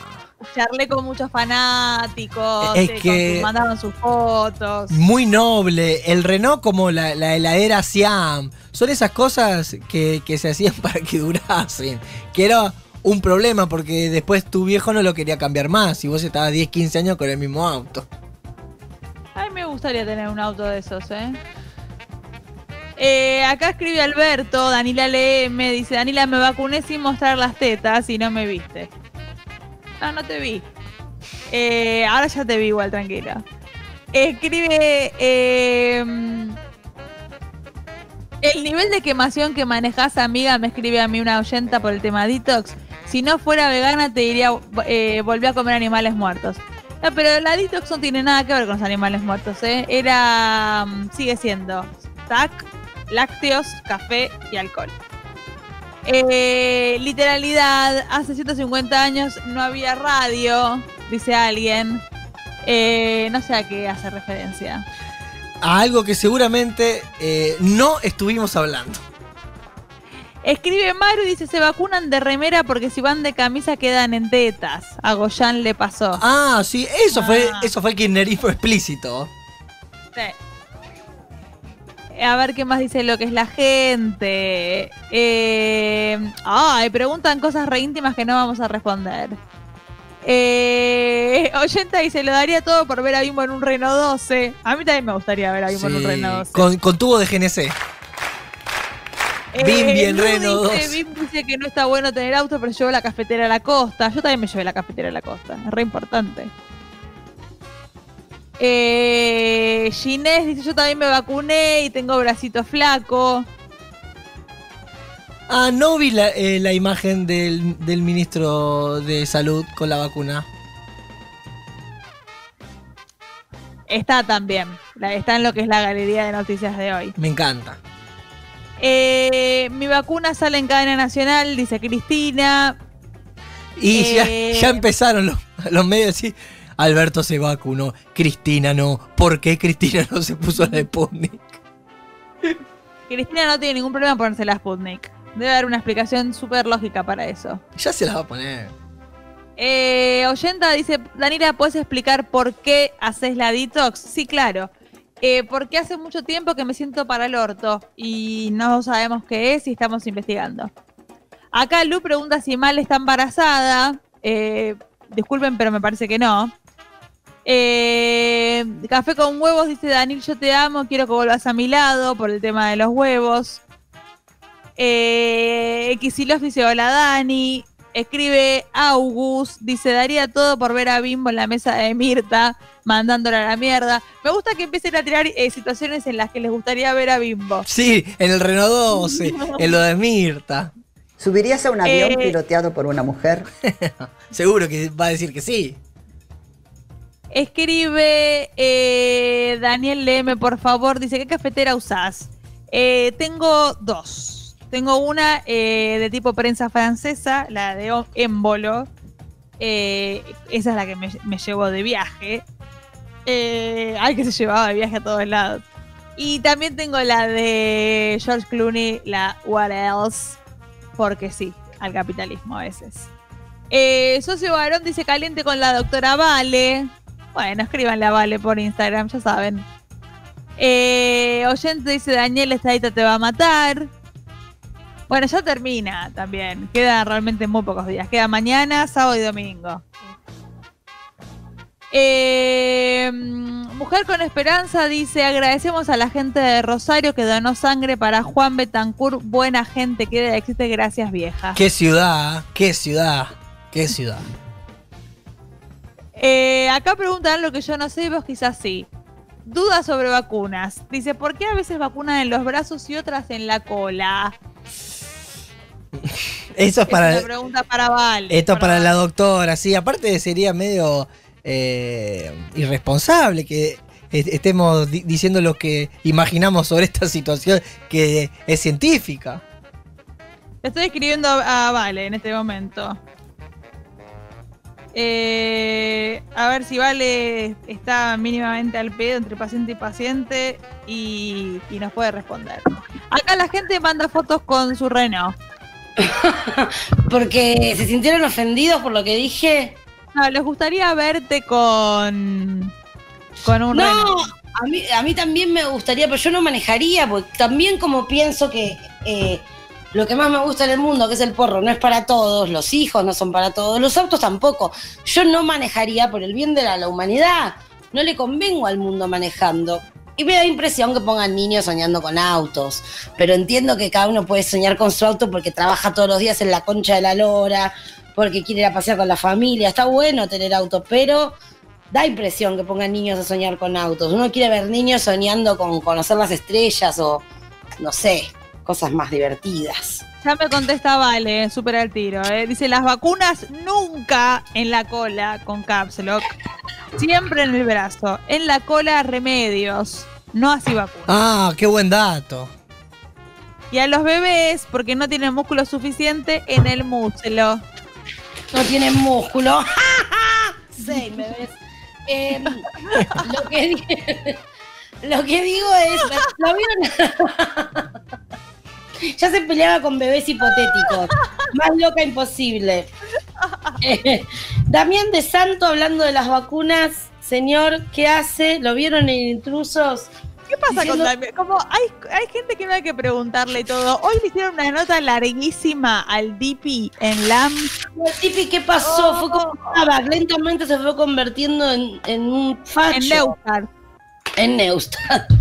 Speaker 4: Charlé con muchos fanáticos,
Speaker 3: Es
Speaker 4: eh,
Speaker 3: que-
Speaker 4: con sus- mandaban sus fotos.
Speaker 3: Muy noble. El Renault como la, la heladera Siam. Son esas cosas que, que se hacían para que durasen. Que era un problema porque después tu viejo no lo quería cambiar más. Y vos estabas 10, 15 años con el mismo auto.
Speaker 4: Ay, me gustaría tener un auto de esos, ¿eh? Eh, acá escribe Alberto, Danila lee, me dice, Danila, me vacuné sin mostrar las tetas y no me viste. No, no te vi. Eh, ahora ya te vi igual, tranquila. Escribe, eh, El nivel de quemación que manejas, amiga, me escribe a mí una oyenta por el tema detox. Si no fuera vegana, te diría, eh, volví a comer animales muertos. No, pero la detox no tiene nada que ver con los animales muertos, ¿eh? Era. mm, sigue siendo TAC, lácteos, café y alcohol. Eh, literalidad, hace 150 años no había radio, dice alguien. Eh, no sé a qué hace referencia.
Speaker 3: A algo que seguramente eh, no estuvimos hablando.
Speaker 4: Escribe Maru y dice, se vacunan de remera porque si van de camisa quedan en tetas. A Goyan le pasó.
Speaker 3: Ah, sí, eso fue,
Speaker 4: Ah.
Speaker 3: eso fue kirchnerismo explícito.
Speaker 4: Sí. A ver qué más dice lo que es la gente. Eh, ay, preguntan cosas re íntimas que no vamos a responder. Eh, Oyenta dice, lo daría todo por ver a Bimbo en un Reno 12. A mí también me gustaría ver a Bimbo en un Reno 12.
Speaker 3: con, con tubo de GNC. Bimbi en
Speaker 4: Lu
Speaker 3: Reno
Speaker 4: dice,
Speaker 3: 12.
Speaker 4: Bim dice que no está bueno tener auto, pero llevo la cafetera a la costa. Yo también me llevé la cafetera a la costa. Es re importante. Eh, Ginés dice, yo también me vacuné y tengo bracito flaco.
Speaker 3: Ah, no vi la, eh, la imagen del, del ministro de salud con la vacuna.
Speaker 4: Está también. Está en lo que es la galería de noticias de hoy.
Speaker 3: Me encanta.
Speaker 4: Eh, mi vacuna sale en cadena nacional, dice Cristina.
Speaker 3: Y ya,
Speaker 4: Eh.
Speaker 3: ya empezaron los, los medios así. Alberto se vacunó, Cristina no. ¿Por qué Cristina no se puso la Sputnik?
Speaker 4: Cristina no tiene ningún problema en ponerse la Sputnik. Debe haber una explicación súper lógica para eso.
Speaker 3: Ya se la va a poner.
Speaker 4: Eh, Oyenta dice, Danila, ¿puedes explicar por qué haces la detox? Sí, claro. Eh, porque hace mucho tiempo que me siento para el orto y no sabemos qué es y estamos investigando. Acá Lu pregunta si Mal está embarazada. Eh, disculpen, pero me parece que no. Eh, café con huevos, dice Daniel, yo te amo, quiero que vuelvas a mi lado por el tema de los huevos. Eh, dice, hola Dani. Escribe August, dice, daría todo por ver a Bimbo en la mesa de Mirta, mandándola a la mierda. Me gusta que empiecen a tirar eh, situaciones en las que les gustaría ver a Bimbo.
Speaker 3: Sí, en el Renault 12, en lo de Mirta.
Speaker 10: ¿Subirías a un avión
Speaker 4: Eh,
Speaker 10: piloteado por una mujer?
Speaker 3: Seguro que va a decir que sí.
Speaker 4: Escribe eh, Daniel Leme, por favor, dice, ¿qué cafetera usás? Eh, tengo dos. Tengo una eh, de tipo prensa francesa, la de émbolo. Eh, esa es la que me, me llevo de viaje. Eh, ay, que se llevaba de viaje a todos lados. Y también tengo la de George Clooney, la What Else, porque sí, al capitalismo a veces. Eh, Socio Varón dice caliente con la doctora Vale. Bueno, escriban la Vale por Instagram, ya saben. Eh, oyente dice Daniel, esta te va a matar. Bueno, ya termina también. Queda realmente muy pocos días. Queda mañana, sábado y domingo. Eh, Mujer con Esperanza dice, agradecemos a la gente de Rosario que donó sangre para Juan Betancourt. Buena gente, que existe, gracias vieja.
Speaker 3: Qué ciudad, qué ciudad, qué ciudad.
Speaker 4: Eh, acá preguntan lo que yo no sé vos quizás sí. Dudas sobre vacunas. Dice, ¿por qué a veces vacunan en los brazos y otras en la cola?
Speaker 3: Eso es
Speaker 4: Es
Speaker 3: para,
Speaker 4: una pregunta para Vale.
Speaker 3: esto es para la doctora, sí. Aparte sería medio eh, irresponsable que est- estemos di- diciendo lo que imaginamos sobre esta situación que es científica.
Speaker 4: Le estoy escribiendo a Vale en este momento. Eh, a ver si Vale está mínimamente al pedo entre paciente y paciente y, y nos puede responder. Acá la gente manda fotos con su reno.
Speaker 1: Porque se sintieron ofendidos por lo que dije.
Speaker 4: No, les gustaría verte con, con un
Speaker 1: No,
Speaker 4: reno.
Speaker 1: a mí, a mí también me gustaría, pero yo no manejaría, porque también como pienso que eh, lo que más me gusta en el mundo, que es el porro, no es para todos, los hijos no son para todos, los autos tampoco. Yo no manejaría por el bien de la, la humanidad. No le convengo al mundo manejando. Y me da impresión que pongan niños soñando con autos. Pero entiendo que cada uno puede soñar con su auto porque trabaja todos los días en la concha de la lora, porque quiere ir a pasear con la familia. Está bueno tener auto, pero da impresión que pongan niños a soñar con autos. Uno quiere ver niños soñando con conocer las estrellas o, no sé, cosas más divertidas.
Speaker 4: Ya me contesta Vale, súper al tiro. ¿eh? Dice, las vacunas nunca en la cola con Caps Lock. Siempre en el brazo. En la cola remedios. No así vacunas.
Speaker 3: Ah, qué buen dato.
Speaker 4: Y a los bebés, porque no tienen músculo suficiente, en el muslo.
Speaker 1: No tienen músculo. Sí, bebés. Em, lo, que lo que digo es. ¿lo vieron? ya se peleaba con bebés hipotéticos. Más loca imposible. Eh, Damián de Santo hablando de las vacunas. Señor, ¿qué hace? ¿Lo vieron en Intrusos?
Speaker 4: ¿Qué pasa con Damián? Como hay, hay gente que no hay que preguntarle todo. Hoy le hicieron una nota larguísima al Dipi en LAM.
Speaker 1: Tipi, ¿qué pasó? Fue como estaba, lentamente se fue convirtiendo en, en un facho.
Speaker 4: En Neustadt.
Speaker 1: En Neustadt.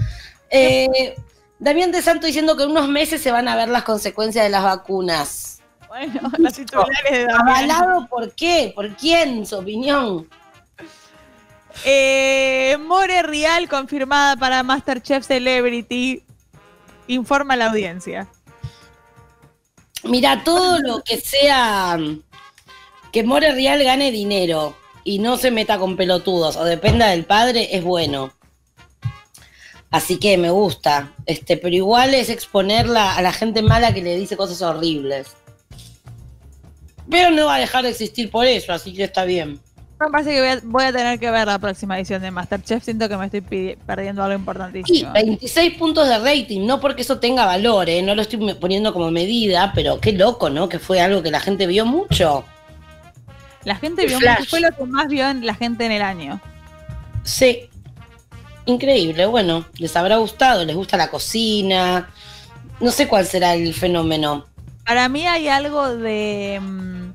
Speaker 1: Eh, Damián de Santo diciendo que en unos meses se van a ver las consecuencias de las vacunas.
Speaker 4: Bueno, las titulares de Damián.
Speaker 1: ¿Avalado por qué? ¿Por quién? Su opinión.
Speaker 4: Eh, More Real confirmada para Masterchef Celebrity. Informa a la audiencia.
Speaker 1: Mira, todo lo que sea que More Real gane dinero y no se meta con pelotudos o dependa del padre es bueno. Así que me gusta. Este, pero igual es exponerla a la gente mala que le dice cosas horribles. Pero no va a dejar de existir por eso, así que está bien.
Speaker 4: Me parece que voy a, voy a tener que ver la próxima edición de Masterchef. Siento que me estoy perdiendo algo
Speaker 1: Sí,
Speaker 4: importantísimo.
Speaker 1: 26 puntos de rating, no porque eso tenga valor, ¿eh? no lo estoy poniendo como medida, pero qué loco, ¿no? Que fue algo que la gente vio mucho.
Speaker 4: La gente vio
Speaker 1: Flash.
Speaker 4: mucho, fue lo que más vio en la gente en el año.
Speaker 1: Sí. Increíble, bueno, les habrá gustado, les gusta la cocina. No sé cuál será el fenómeno.
Speaker 4: Para mí hay algo de, mm,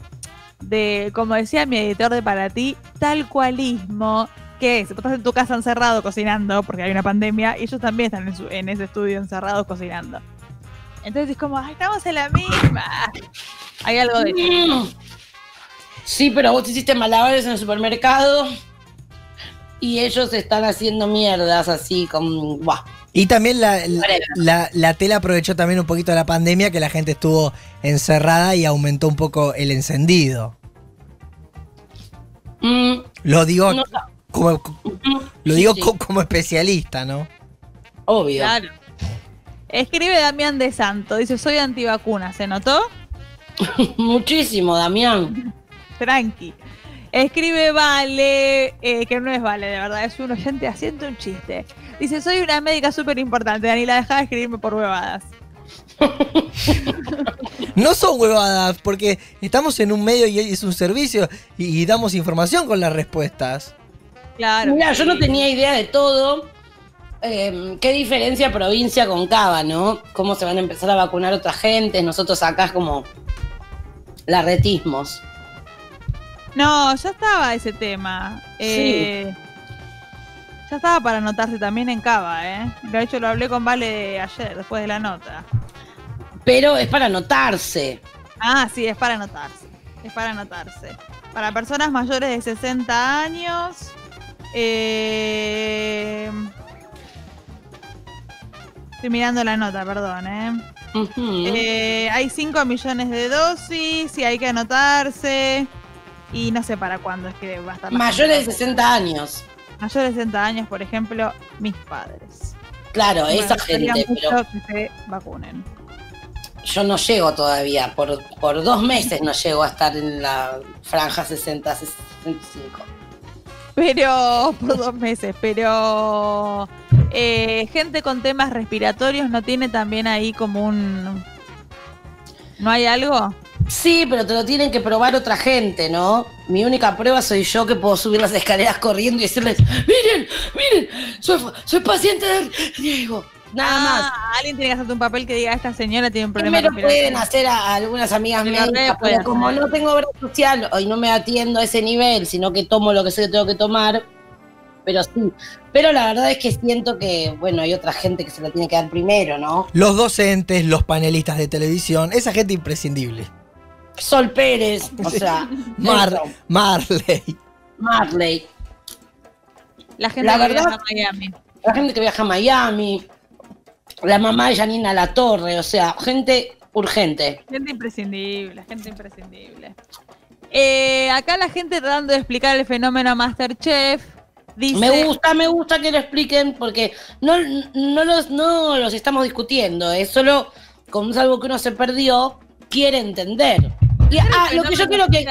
Speaker 4: de, como decía mi editor de Para Ti, tal cualismo, que es, vos estás en tu casa encerrado cocinando, porque hay una pandemia, y ellos también están en, su- en ese estudio encerrados cocinando. Entonces es como, "Ay, estamos en la misma. Hay algo de
Speaker 1: Mm. Sí, pero vos hiciste malabares en el supermercado y ellos están haciendo mierdas así con... Buah.
Speaker 3: Y también la, la, la- la tela aprovechó también un poquito la pandemia, que la gente estuvo encerrada y aumentó un poco el encendido.
Speaker 1: Mm,
Speaker 3: Lo digo
Speaker 1: no,
Speaker 3: como,
Speaker 1: mm,
Speaker 3: lo
Speaker 1: sí,
Speaker 3: digo
Speaker 1: sí,
Speaker 3: como especialista, ¿no?
Speaker 1: obvio.
Speaker 4: Claro. Escribe Damián de Santo, dice, soy antivacuna, ¿se notó?
Speaker 1: Muchísimo, Damián.
Speaker 4: Tranqui. Escribe Vale, eh, que no es Vale, de verdad, es un oyente haciendo un chiste. Dice, soy una médica súper importante, Daniela, deja de escribirme por huevadas.
Speaker 3: No son huevadas, porque estamos en un medio y es un servicio y, y damos información con las respuestas.
Speaker 4: Claro.
Speaker 1: Mira, yo no tenía idea de todo. Eh, ¿Qué diferencia provincia con Cava, no? ¿Cómo se van a empezar a vacunar otra gente? Nosotros acá es como la retismos.
Speaker 4: No, ya estaba ese tema. Eh, Ya estaba para anotarse también en Cava, ¿eh? De hecho, lo hablé con Vale ayer, después de la nota.
Speaker 1: Pero es para anotarse.
Speaker 4: Ah, sí, es para anotarse. Es para anotarse. Para personas mayores de 60 años. eh, Estoy mirando la nota, perdón, ¿eh? Eh, hay 5 millones de dosis y hay que anotarse. Y no sé para cuándo es que va a estar.
Speaker 1: Mayores de
Speaker 4: gente.
Speaker 1: 60 años.
Speaker 4: Mayores de 60 años, por ejemplo, mis padres.
Speaker 1: Claro,
Speaker 4: Bueno,
Speaker 1: esa gente, pero
Speaker 4: que se vacunen.
Speaker 1: yo no llego todavía. Por, por dos meses no llego a estar en la franja 60, 65.
Speaker 4: Pero por dos meses, pero eh, gente con temas respiratorios no tiene también ahí como un... ¿No hay algo?
Speaker 1: Sí, pero te lo tienen que probar otra gente, ¿no? Mi única prueba soy yo que puedo subir las escaleras corriendo y decirles, miren, miren, soy, soy paciente de Diego. Nada más.
Speaker 4: Ah, Alguien tiene que hacerte un papel que diga esta señora tiene un problema
Speaker 1: Primero pueden
Speaker 4: respiratorio".
Speaker 1: hacer a algunas amigas
Speaker 4: puede
Speaker 1: pero como
Speaker 4: hacer.
Speaker 1: no tengo obra social y no me atiendo a ese nivel, sino que tomo lo que sé que tengo que tomar, pero sí. Pero la verdad es que siento que, bueno, hay otra gente que se la tiene que dar primero, ¿no?
Speaker 3: Los docentes, los panelistas de televisión, esa gente imprescindible.
Speaker 1: Sol Pérez, o sea,
Speaker 3: Mar Marley.
Speaker 1: Marley,
Speaker 4: La gente
Speaker 1: La
Speaker 4: que
Speaker 1: verdad-
Speaker 4: viaja a Miami.
Speaker 1: la gente que viaja a Miami. la mamá de Janina La Torre, o sea, gente urgente.
Speaker 4: Gente imprescindible, gente imprescindible. Eh, acá la gente tratando de explicar el fenómeno Masterchef. Dice,
Speaker 1: Me gusta, me gusta que lo expliquen porque no, no, los, no los estamos discutiendo, es solo como es algo que uno se perdió, quiere entender. Y ah, lo que yo quiero que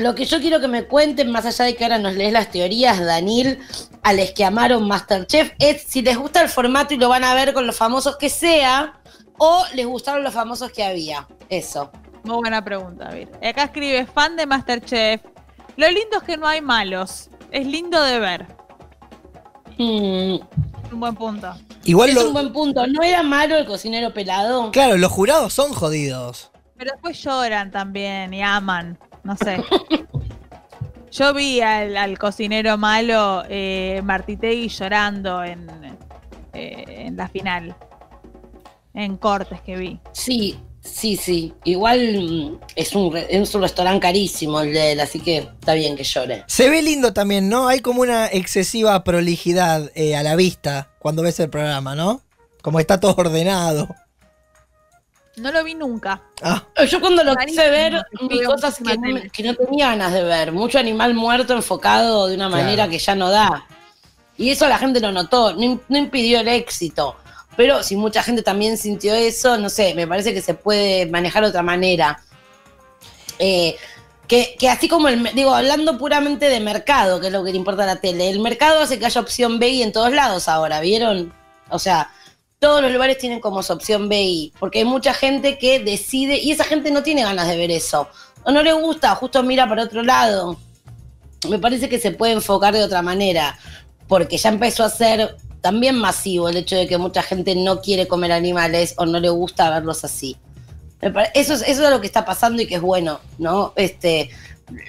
Speaker 1: lo que yo quiero que me cuenten, más allá de que ahora nos lees las teorías, Daniel, a los que amaron Masterchef, es si les gusta el formato y lo van a ver con los famosos que sea, o les gustaron los famosos que había. Eso.
Speaker 4: Muy buena pregunta, Vir. Acá escribe fan de Masterchef. Lo lindo es que no hay malos. Es lindo de ver.
Speaker 1: Mm,
Speaker 4: Es un buen punto.
Speaker 3: Igual
Speaker 1: es
Speaker 3: lo-
Speaker 1: un buen punto. ¿No era malo el cocinero pelado?
Speaker 3: Claro, los jurados son jodidos.
Speaker 4: Pero después lloran también y aman. No sé. Yo vi al, al cocinero malo eh, Martitegui llorando en, eh, en la final. En cortes que vi.
Speaker 1: Sí, sí, sí. Igual mm, es un, es un restaurante carísimo el de él, así que está bien que llore.
Speaker 3: Se ve lindo también, ¿no? Hay como una excesiva prolijidad eh, a la vista cuando ves el programa, ¿no? Como está todo ordenado.
Speaker 4: No lo vi nunca.
Speaker 3: Ah,
Speaker 1: Yo cuando lo quise ver, vi cosas que no, me-
Speaker 4: tele.
Speaker 1: que no tenía ganas de ver. Mucho animal muerto enfocado de una
Speaker 3: Claro.
Speaker 1: manera que ya no da. Y eso la gente lo notó, no, no impidió el éxito. Pero si mucha gente también sintió eso, no sé, me parece que se puede manejar de otra manera. Eh, que, que así como el, digo, hablando puramente de mercado, que es lo que le importa a la tele, el mercado hace que haya opción BI en todos lados ahora, ¿vieron? O sea, todos los lugares tienen como su opción BI, porque hay mucha gente que decide, y esa gente no tiene ganas de ver eso, o no le gusta, justo mira para otro lado. Me parece que se puede enfocar de otra manera, porque ya empezó a ser también masivo el hecho de que mucha gente no quiere comer animales o no le gusta verlos así. Eso es, eso es lo que está pasando y que es bueno, ¿no? Este,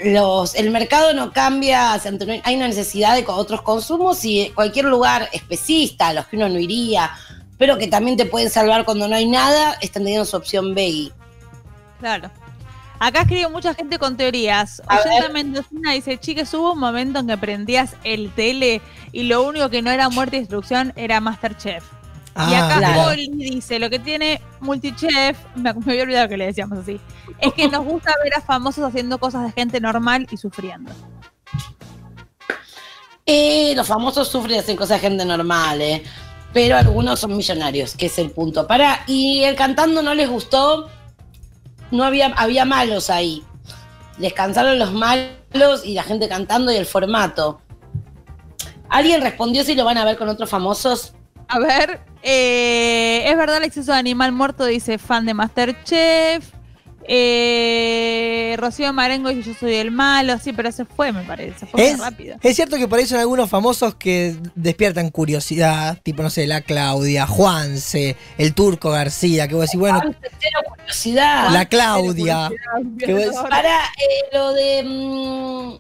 Speaker 1: los, el mercado no cambia, hay una necesidad de otros consumos y cualquier lugar especista a los que uno no iría, pero que también te pueden salvar cuando no hay nada, están teniendo su opción BI.
Speaker 4: Claro. Acá escribe mucha gente con teorías. Oyenta. Mendocina dice, chicas, hubo un momento en que prendías el tele y lo único que no era muerte y destrucción era Masterchef. y
Speaker 3: ah,
Speaker 4: acá. Oli dice, lo que tiene Multichef, me, me había olvidado que le decíamos así, es que nos gusta ver a famosos haciendo cosas de gente normal y sufriendo.
Speaker 1: Eh, los famosos sufren y hacen cosas de gente normal, eh. Pero algunos son millonarios, que es el punto. Para, y el cantando no les gustó, no había, había malos ahí. Les cansaron los malos y la gente cantando y el formato. ¿Alguien respondió si lo van a ver con otros famosos?
Speaker 4: A ver, eh, es verdad el exceso de animal muerto, dice fan de Masterchef. Eh, Rocío Marengo dice yo soy el malo, sí, pero se fue, me parece, fue
Speaker 3: Es,
Speaker 4: muy rápido.
Speaker 3: es cierto que por ahí son algunos famosos que despiertan curiosidad, tipo, no sé, la Claudia, Juanse, el Turco García, que vos decís, bueno,
Speaker 1: curiosidad.
Speaker 3: la Claudia. que vos decís,
Speaker 1: Para eh, lo de mm,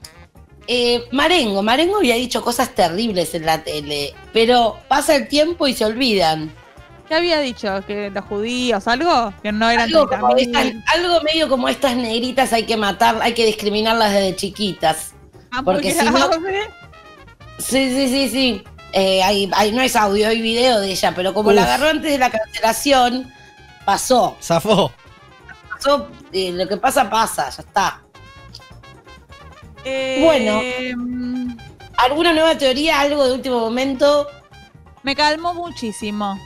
Speaker 1: eh, Marengo, Marengo había dicho cosas terribles en la tele, pero pasa el tiempo y se olvidan.
Speaker 4: ¿Qué había dicho? ¿Que los judíos, algo? Que no eran
Speaker 1: Algo, como
Speaker 4: 30.000.
Speaker 1: estas- algo medio como estas negritas hay que matar, hay que discriminarlas desde chiquitas.
Speaker 4: Ah,
Speaker 1: porque si no- Sí, sí, sí, sí. Eh, hay, hay- no es audio, hay video de ella, pero como la agarró antes de la cancelación, pasó.
Speaker 3: Zafó.
Speaker 1: Pasó, eh, lo que pasa, pasa, ya está.
Speaker 4: Eh,
Speaker 1: Bueno.
Speaker 4: mm,
Speaker 1: ¿Alguna nueva teoría, algo de último momento?
Speaker 4: Me calmó muchísimo.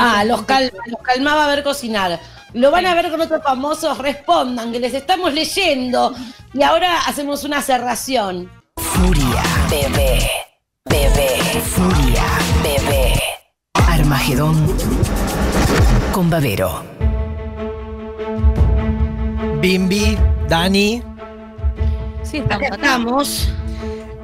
Speaker 1: Ah, los, cal- los calmaba a ver cocinar. Lo van a ver con otros famosos, respondan, que les estamos leyendo. Y ahora hacemos una cerración.
Speaker 5: Furia, bebé, bebé, furia, bebé. Armagedón con Babero.
Speaker 3: Bimbi, Dani.
Speaker 4: Sí, estamos
Speaker 1: Acá
Speaker 4: acá.
Speaker 1: estamos.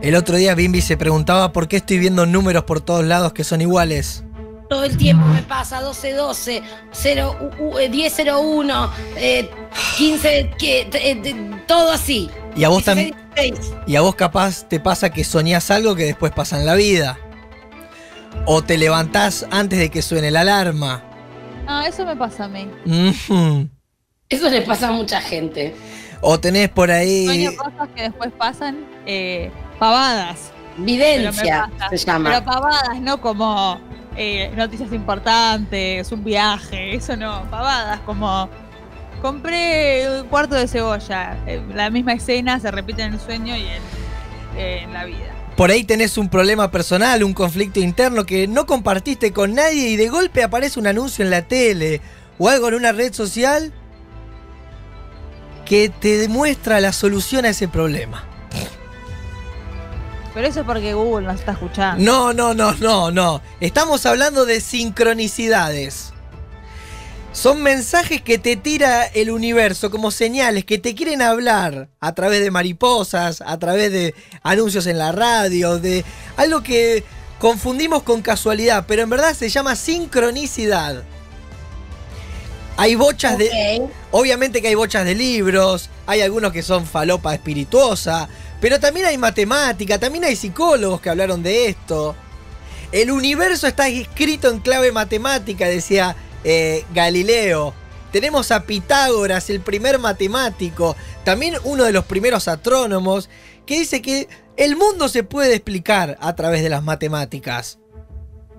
Speaker 3: El otro día Bimbi se preguntaba por qué estoy viendo números por todos lados que son iguales.
Speaker 1: Todo el tiempo me pasa 12-12, 0, u- u- eh, 10-01, eh, 15, que, eh, todo así.
Speaker 3: Y a vos también.
Speaker 1: 16.
Speaker 3: Y a vos capaz te pasa que soñás algo que después pasa en la vida. O te levantás antes de que suene la alarma.
Speaker 4: Ah, eso me pasa a mí.
Speaker 1: Eso le pasa a mucha gente.
Speaker 3: O tenés por ahí.
Speaker 4: Sueño cosas que después pasan eh, pavadas.
Speaker 1: Videncia se llama.
Speaker 4: Pero pavadas, no como eh, noticias importantes, un viaje, eso no, pavadas como compré un cuarto de cebolla, eh, la misma escena se repite en el sueño y en, en la vida.
Speaker 3: Por ahí tenés un problema personal, un conflicto interno que no compartiste con nadie y de golpe aparece un anuncio en la tele o algo en una red social que te demuestra la solución a ese problema.
Speaker 4: Pero eso es porque Google nos está escuchando.
Speaker 3: No, no, no, no, no. Estamos hablando de sincronicidades. Son mensajes que te tira el universo como señales que te quieren hablar a través de mariposas, a través de anuncios en la radio, de algo que confundimos con casualidad, pero en verdad se llama sincronicidad. Hay bochas de. Obviamente que hay bochas de libros, hay algunos que son falopa espirituosa, pero también hay matemática, también hay psicólogos que hablaron de esto. El universo está escrito en clave matemática, decía eh, Galileo. Tenemos a Pitágoras, el primer matemático, también uno de los primeros astrónomos, que dice que el mundo se puede explicar a través de las matemáticas.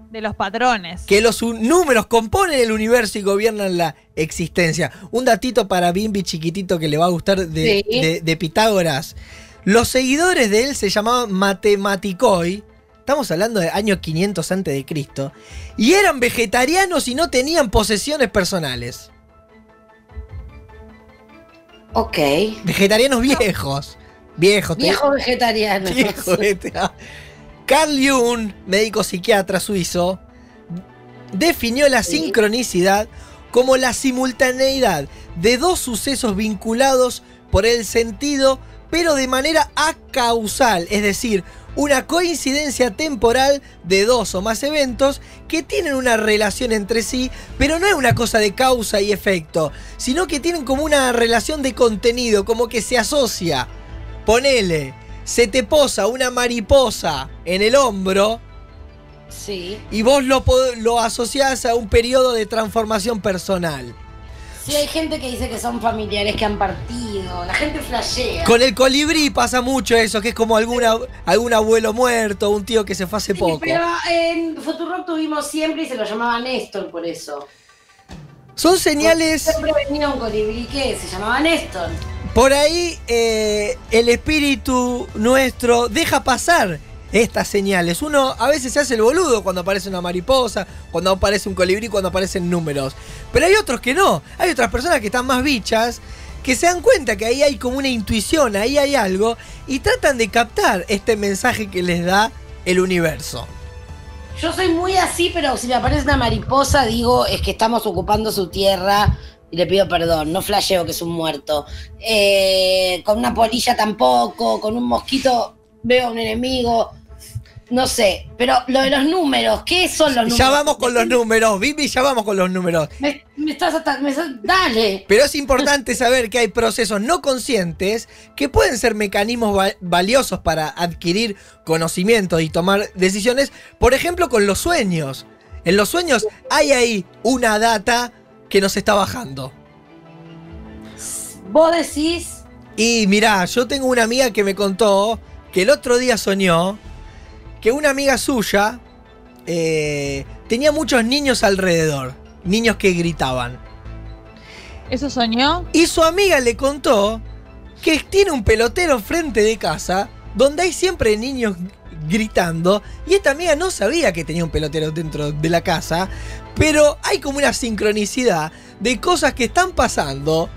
Speaker 4: De los patrones.
Speaker 3: Que los números componen el universo y gobiernan la existencia. Un datito para Bimbi chiquitito que le va a gustar de,
Speaker 1: Sí.
Speaker 3: de- de Pitágoras. Los seguidores de él se llamaban Matematicoi. Estamos hablando de año 500 antes de Cristo. Y eran vegetarianos y no tenían posesiones personales.
Speaker 1: Ok.
Speaker 3: Vegetarianos viejos. Viejos. te-
Speaker 1: Viejo vegetariano.
Speaker 3: Viejo, este, ah. Carl Jung, médico psiquiatra suizo, definió la sincronicidad como la simultaneidad de dos sucesos vinculados por el sentido, pero de manera acausal, es decir, una coincidencia temporal de dos o más eventos que tienen una relación entre sí, pero no es una cosa de causa y efecto, sino que tienen como una relación de contenido, como que se asocia. Ponele, se te posa una mariposa en el hombro
Speaker 1: Sí.
Speaker 3: y vos lo, lo asociás a un periodo de transformación personal.
Speaker 1: Sí, hay gente que dice que son familiares que han partido. La gente flashea.
Speaker 3: Con el colibrí pasa mucho eso, que es como alguna, algún abuelo muerto, un tío que se fue hace
Speaker 1: Sí,
Speaker 3: poco.
Speaker 1: pero en Futurock tuvimos siempre y se lo llamaba Néstor por eso.
Speaker 3: Son señales,
Speaker 1: Siempre venía un colibrí que se llamaba Néstor.
Speaker 3: por ahí eh, el espíritu nuestro deja pasar estas señales. Uno a veces se hace el boludo cuando aparece una mariposa, cuando aparece un colibrí, cuando aparecen números. Pero hay otros que no. Hay otras personas que están más bichas, que se dan cuenta que ahí hay como una intuición, ahí hay algo, y tratan de captar este mensaje que les da el universo.
Speaker 1: Yo soy muy así, pero si me aparece una mariposa, digo, es que estamos ocupando su tierra y le pido perdón. No flasheo que es un muerto. Eh, con una polilla tampoco, con un mosquito veo a un enemigo. No sé, pero lo de los números, ¿qué son los números?
Speaker 3: Ya vamos con los números, Vivi, ya vamos con los números.
Speaker 1: Me, me estás me estás- dale.
Speaker 3: Pero es importante saber que hay procesos no conscientes que pueden ser mecanismos va- valiosos para adquirir conocimientos y tomar decisiones, por ejemplo con los sueños. En los sueños hay ahí una data que nos está bajando.
Speaker 1: Vos decís,
Speaker 3: Y mirá, yo tengo una amiga que me contó que el otro día soñó que una amiga suya eh, tenía muchos niños alrededor, niños que gritaban.
Speaker 4: ¿Eso soñó?
Speaker 3: Y su amiga le contó que tiene un pelotero frente de casa donde hay siempre niños gritando y esta amiga no sabía que tenía un pelotero dentro de la casa, pero hay como una sincronicidad de cosas que están pasando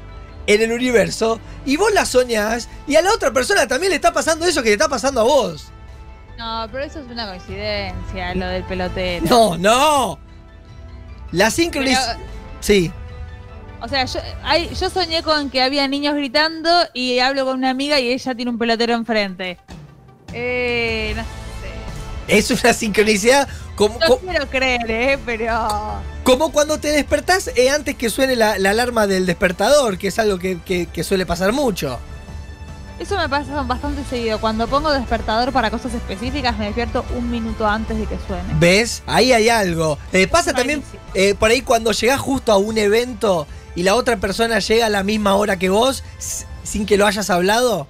Speaker 3: en el universo y vos las soñás y a la otra persona también le está pasando eso que le está pasando a vos.
Speaker 4: No, pero eso es una coincidencia, lo del pelotero.
Speaker 3: No, no. La sincronicidad...
Speaker 4: Pero-
Speaker 3: Sí.
Speaker 4: O sea, yo, hay- yo soñé con que había niños gritando y hablo con una amiga y ella tiene un pelotero enfrente. Eh, no sé.
Speaker 3: Es una sincronicidad como,
Speaker 4: No quiero creer, ¿eh? Pero...
Speaker 3: Como cuando te despertás eh, antes que suene la, la alarma del despertador, que es algo que, que- que suele pasar mucho.
Speaker 4: Eso me pasa bastante seguido. Cuando pongo despertador para cosas específicas, me despierto un minuto antes de que suene.
Speaker 3: ¿Ves? Ahí hay algo. Eh, pasa también eh, por ahí cuando llegás justo a un evento y la otra persona llega a la misma hora que vos sin que lo hayas hablado.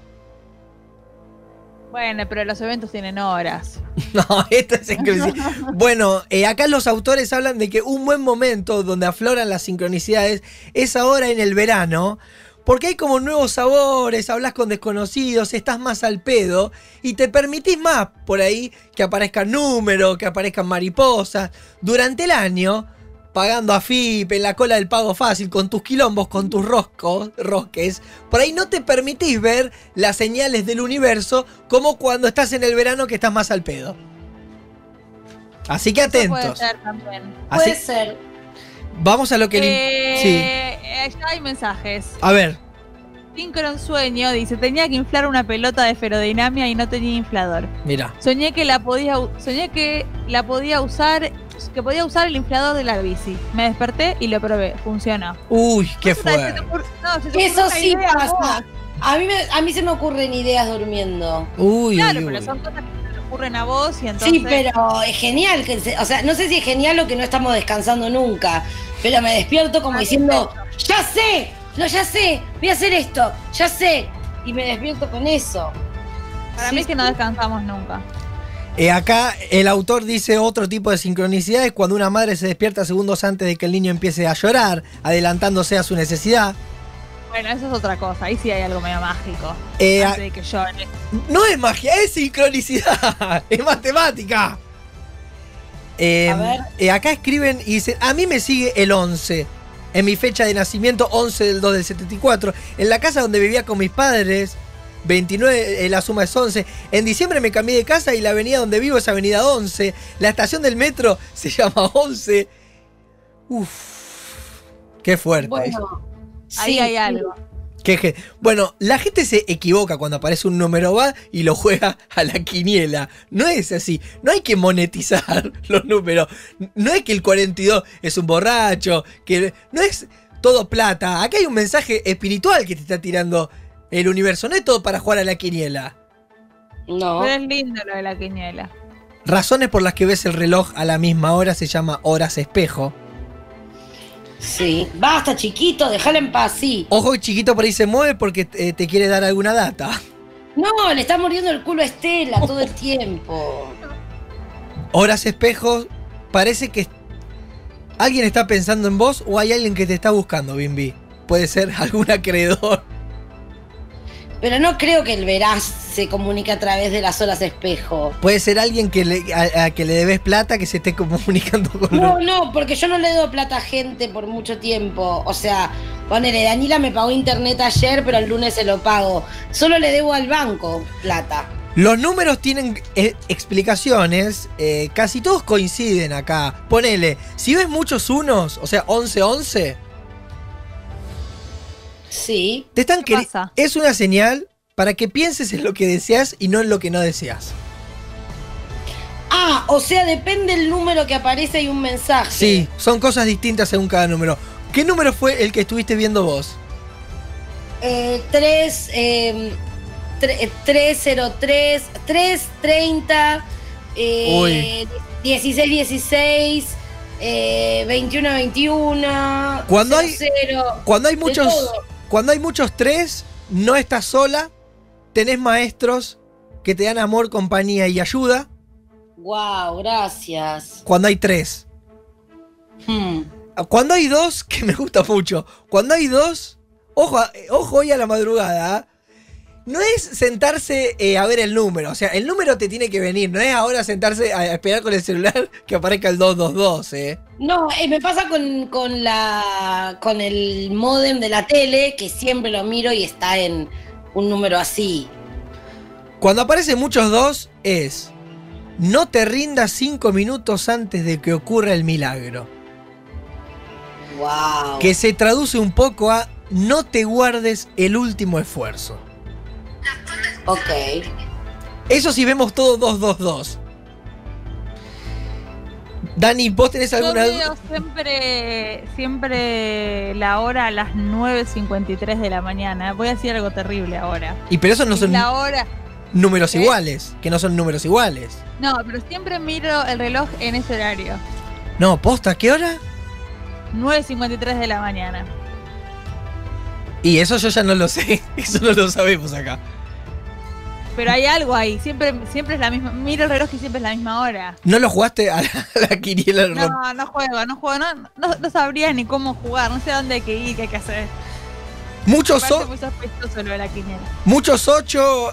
Speaker 4: Bueno, pero los eventos tienen horas.
Speaker 3: No, esto es inclusive. Bueno, eh, acá los autores hablan de que un buen momento donde afloran las sincronicidades es ahora en el verano. Porque hay como nuevos sabores, hablas con desconocidos, estás más al pedo y te permitís más por ahí que aparezcan números, que aparezcan mariposas. Durante el año, pagando a FIP, en la cola del pago fácil, con tus quilombos, con tus roscos, rosques, por ahí no te permitís ver las señales del universo como cuando estás en el verano que estás más al pedo. Así que
Speaker 4: Eso Puede
Speaker 3: atentos.
Speaker 4: ser también.
Speaker 3: Así-
Speaker 1: Puede ser.
Speaker 3: Vamos a lo que... le-
Speaker 4: Eh, eh, ya hay mensajes.
Speaker 3: Sí. A ver.
Speaker 4: Synchron Sueño dice, tenía que inflar una pelota de ferodinamia y no tenía inflador.
Speaker 3: Mira.
Speaker 4: Soñé que la podía soñé que la podía usar que podía usar el inflador de la bici. Me desperté y lo probé, funcionó.
Speaker 3: Uy, qué fuerte.
Speaker 4: no,
Speaker 1: Eso sí pasa. A mí, me, a mí se me ocurren ideas durmiendo.
Speaker 3: Uy,
Speaker 4: Claro,
Speaker 3: uy,
Speaker 4: pero
Speaker 3: uy.
Speaker 4: son cosas que ocurren a vos y entonces
Speaker 1: Sí, pero es genial. Que se- o sea, no sé si es genial o que no estamos descansando nunca. Pero me despierto como
Speaker 4: Ah,
Speaker 1: diciendo, ¡Ya sé! No, ya sé, voy a hacer esto, ya sé. Y me despierto con eso.
Speaker 4: para
Speaker 1: Sí,
Speaker 4: mí es que no descansamos nunca.
Speaker 3: Eh, acá el autor dice otro tipo de sincronicidad es cuando una madre se despierta segundos antes de que el niño empiece a llorar, adelantándose a su necesidad.
Speaker 4: Bueno, eso es otra cosa. Ahí sí hay algo medio mágico.
Speaker 3: Eh,
Speaker 4: antes de que llore.
Speaker 3: No es magia, es sincronicidad, es matemática. Eh,
Speaker 1: A ver.
Speaker 3: eh, acá escriben y dicen, a mí me sigue el 11, en mi fecha de nacimiento 11 del 2 del 74, en la casa donde vivía con mis padres, 29, eh, la suma es 11, en diciembre me cambié de casa y la avenida donde vivo es avenida 11, la estación del metro se llama 11. Uf, qué fuerte.
Speaker 1: Bueno,
Speaker 4: Ahí
Speaker 1: sí,
Speaker 4: hay algo.
Speaker 3: Que bueno, la gente se equivoca cuando aparece un número va y lo juega a la quiniela. No es así. No hay que monetizar los números. No es que el 42 es un borracho. Que no es todo plata. Acá hay un mensaje espiritual que te está tirando el universo. No es todo para jugar a la quiniela.
Speaker 1: No.
Speaker 4: Pero es lindo lo de la quiniela.
Speaker 3: Razones por las que ves el reloj a la misma hora se llama horas espejo.
Speaker 1: Sí. Basta, chiquito, déjala en paz, sí.
Speaker 3: Ojo chiquito por ahí se mueve porque eh, te quiere dar alguna data.
Speaker 1: No, le está muriendo el culo a Estela todo el tiempo.
Speaker 3: Horas espejos, parece que alguien está pensando en vos o hay alguien que te está buscando, Bimbi. Puede ser algún acreedor.
Speaker 1: Pero no creo que el veraz se comunique a través de las horas espejo.
Speaker 3: Puede ser alguien que le, a, a que le debes plata que se esté comunicando con
Speaker 1: No,
Speaker 3: los-
Speaker 1: no, porque yo no le doy plata a gente por mucho tiempo. O sea, ponele, Danila me pagó internet ayer, pero el lunes se lo pago. Solo le debo al banco plata.
Speaker 3: Los números tienen eh, explicaciones, eh, casi todos coinciden acá. Ponele, si ves muchos unos, o sea, 11-11,
Speaker 1: Sí.
Speaker 3: te están
Speaker 4: ¿Qué pasa?
Speaker 3: Es una señal para que pienses en lo que deseas y no en lo que no deseas.
Speaker 1: Ah, o sea, depende el número que aparece y un mensaje.
Speaker 3: Sí, son cosas distintas según cada número. ¿Qué número fue el que estuviste viendo vos?
Speaker 1: Eh, 3, eh, tre- 303, 330, eh,
Speaker 3: Uy.
Speaker 1: 16, 16, eh, 21, 21.
Speaker 3: Cuando hay-
Speaker 1: 00.
Speaker 3: Cuando hay muchos,
Speaker 1: todo.
Speaker 3: Cuando hay muchos tres, no estás sola, tenés maestros que te dan amor, compañía y ayuda.
Speaker 1: Wow, gracias.
Speaker 3: Cuando hay tres.
Speaker 1: Hmm.
Speaker 3: Cuando hay dos, que me gusta mucho. Cuando hay dos, ojo, ojo hoy a la madrugada. ¿ah? No es sentarse eh, a ver el número. O sea, el número te tiene que venir. No es ahora sentarse a esperar con el celular que aparezca el 222, ¿eh?
Speaker 1: No, eh, me pasa con, con la con el modem de la tele, que siempre lo miro y está en un número así.
Speaker 3: Cuando aparecen muchos dos, es. No te rindas cinco minutos antes de que ocurra el milagro.
Speaker 1: Wow.
Speaker 3: Que se traduce un poco a. No te guardes el último esfuerzo.
Speaker 1: Ok.
Speaker 3: Eso si vemos todo 222. Dani, ¿vos tenés alguna duda?
Speaker 4: siempre, siempre la hora a las 9.53 de la mañana. Voy a decir algo terrible ahora.
Speaker 3: Y pero esos no son
Speaker 4: La hora.
Speaker 3: números
Speaker 4: ¿Qué?
Speaker 3: iguales. Que no son números iguales.
Speaker 4: No, pero siempre miro el reloj en ese horario.
Speaker 3: No, posta, ¿qué hora?
Speaker 4: 9.53 de la mañana.
Speaker 3: Y eso yo ya no lo sé. Eso no lo sabemos acá.
Speaker 4: Pero hay algo ahí, siempre, siempre es la misma. Miro el reloj y siempre es la misma hora.
Speaker 3: ¿No lo jugaste a la, a la quiniela
Speaker 4: No, no juego, no juego, no, no, no sabría ni cómo jugar, no sé dónde hay que ir, qué hay que hacer.
Speaker 3: Muchos,
Speaker 4: muy lo de la quiniela.
Speaker 3: muchos 8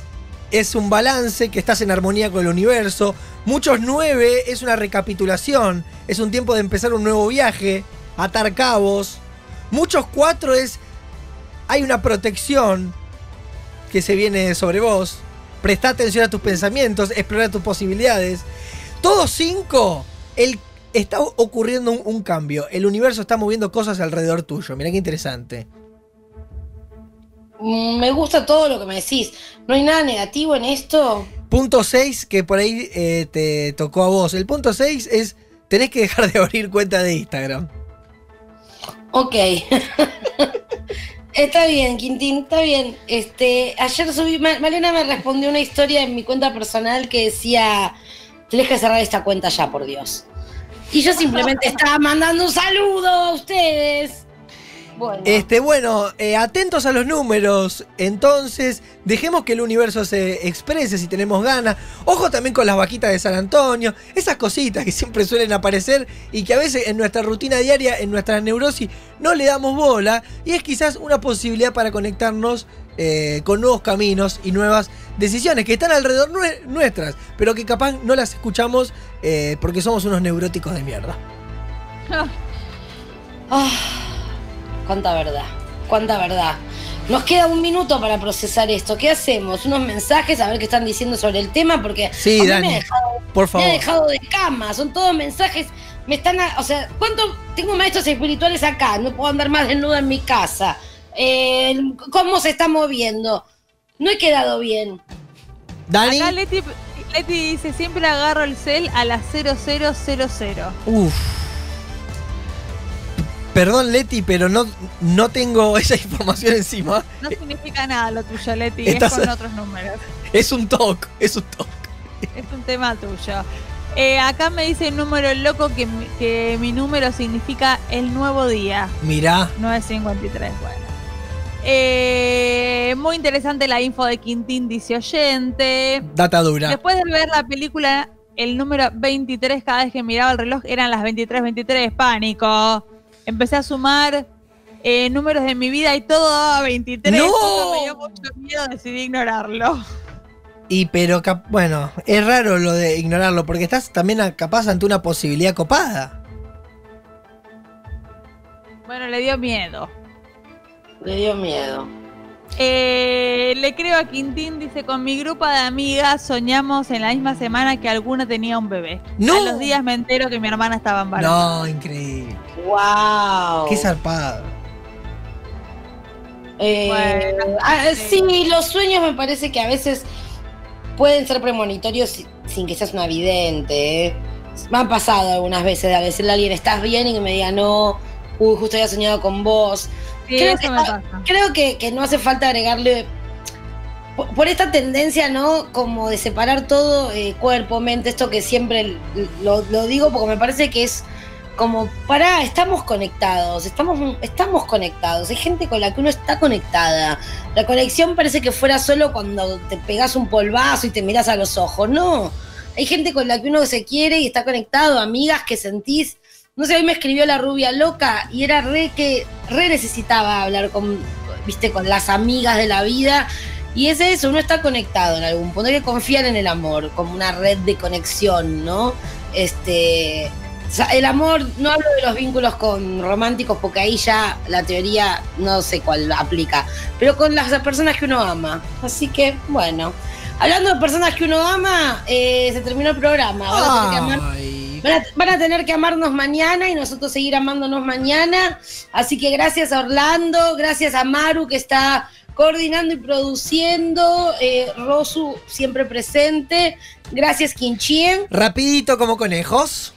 Speaker 3: es un balance, que estás en armonía con el universo. Muchos 9 es una recapitulación, es un tiempo de empezar un nuevo viaje, atar cabos. Muchos 4 es hay una protección que se viene sobre vos. Presta atención a tus pensamientos, explora tus posibilidades. Todos 5, el, está ocurriendo un, un cambio. El universo está moviendo cosas alrededor tuyo. Mirá qué interesante.
Speaker 1: Mm, Me gusta todo lo que me decís. ¿No hay nada negativo en esto?
Speaker 3: Punto 6, que por ahí eh, te tocó a vos. El punto 6 es, tenés que dejar de abrir cuenta de Instagram.
Speaker 1: Ok. está bien, Quintín, está bien. Este, ayer subí, Ma- Malena me respondió una historia en mi cuenta personal que decía, tenés que cerrar esta cuenta ya, por Dios. Y yo simplemente estaba mandando un saludo a ustedes. Bueno.
Speaker 3: Este, bueno, eh, atentos a los números. Entonces, dejemos que el universo se exprese si tenemos ganas. Ojo también con las vaquitas de San Antonio. Esas cositas que siempre suelen aparecer y que a veces en nuestra rutina diaria, en nuestra neurosis, no le damos bola. Y es quizás una posibilidad para conectarnos eh, con nuevos caminos y nuevas decisiones que están alrededor nue- nuestras, pero que capaz no las escuchamos eh, porque somos unos neuróticos de mierda.
Speaker 1: Ah, cuánta verdad, cuánta verdad. Nos queda un minuto para procesar esto. ¿Qué hacemos? Unos mensajes a ver qué están diciendo sobre el tema, porque
Speaker 3: Sí,
Speaker 1: a mí
Speaker 3: Dani,
Speaker 1: me, ha dejado,
Speaker 3: por
Speaker 1: me
Speaker 3: favor.
Speaker 1: ha dejado de cama. Son todos mensajes. Me están, a- o sea, ¿cuánto tengo maestros espirituales acá? No puedo andar más desnuda en mi casa. Eh, ¿Cómo se está moviendo? No he quedado bien.
Speaker 3: Dani.
Speaker 4: Acá Leti, Leti dice, siempre agarro el cel a las 0000.
Speaker 3: Uf. Perdón, Leti, pero no, no tengo esa información encima.
Speaker 4: No significa nada lo tuyo, Leti,
Speaker 3: Estás-
Speaker 4: es con otros números.
Speaker 3: Es un toque, es un toque.
Speaker 4: Es un tema tuyo. Eh, acá me dice un número loco que, mi- que mi número significa el nuevo día.
Speaker 3: Mirá.
Speaker 4: 953, bueno. Eh, muy interesante la info de Quintín, dice oyente.
Speaker 3: Data dura.
Speaker 4: Después de ver la película, el número 23, cada vez que miraba el reloj, eran las 23, 23, pánico. Empecé a sumar eh, números de mi vida y todo daba 23.
Speaker 3: ¡No!
Speaker 4: Eso me dio mucho miedo, decidí ignorarlo.
Speaker 3: Y pero, cap- bueno, es raro lo de ignorarlo, porque estás también capaz ante una posibilidad copada.
Speaker 4: Bueno, le dio miedo.
Speaker 1: Le dio miedo.
Speaker 4: Eh, le creo a Quintín, dice, con mi grupo de amigas soñamos en la misma semana que alguna tenía un bebé.
Speaker 3: ¡No!
Speaker 4: A los días me entero que mi hermana estaba embarazada.
Speaker 3: No, increíble.
Speaker 1: ¡Wow!
Speaker 3: Qué zarpado.
Speaker 1: Eh,
Speaker 4: Bueno,
Speaker 1: ah,
Speaker 4: sí.
Speaker 1: sí, los sueños me parece que a veces pueden ser premonitorios si- sin que seas una vidente. ¿eh? Me ha pasado algunas veces de decirle a alguien, ¿estás bien? Y que me diga, no, uy, justo había soñado con vos.
Speaker 4: Sí,
Speaker 1: creo
Speaker 4: eso
Speaker 1: que
Speaker 4: me
Speaker 1: está-
Speaker 4: pasa.
Speaker 1: Creo que, que no hace falta agregarle. Por, por esta tendencia, ¿no? Como de separar todo, eh, cuerpo, mente, esto que siempre lo digo porque me parece que es como, pará, estamos conectados, estamos, estamos conectados, hay gente con la que uno está conectada. La conexión parece que fuera solo cuando te pegas un polvazo y te miras a los ojos, no. Hay gente con la que uno se quiere y está conectado, amigas que sentís. No sé, hoy me escribió la rubia loca y era re que re necesitaba hablar con, viste, con las amigas de la vida. Y es eso, uno está conectado en algún punto. Hay que confiar en el amor como una red de conexión, ¿no? Este, el amor, no hablo de los vínculos con románticos porque ahí ya la teoría no sé cuál aplica, pero con las personas que uno ama. Así que, bueno. Hablando de personas que uno ama, eh, se terminó el programa. Van a tener que amarnos mañana y nosotros seguir amándonos mañana. Así que gracias a Orlando, gracias a Maru que está coordinando y produciendo, eh, Rosu siempre presente, gracias Quinchien.
Speaker 3: Rapidito como conejos.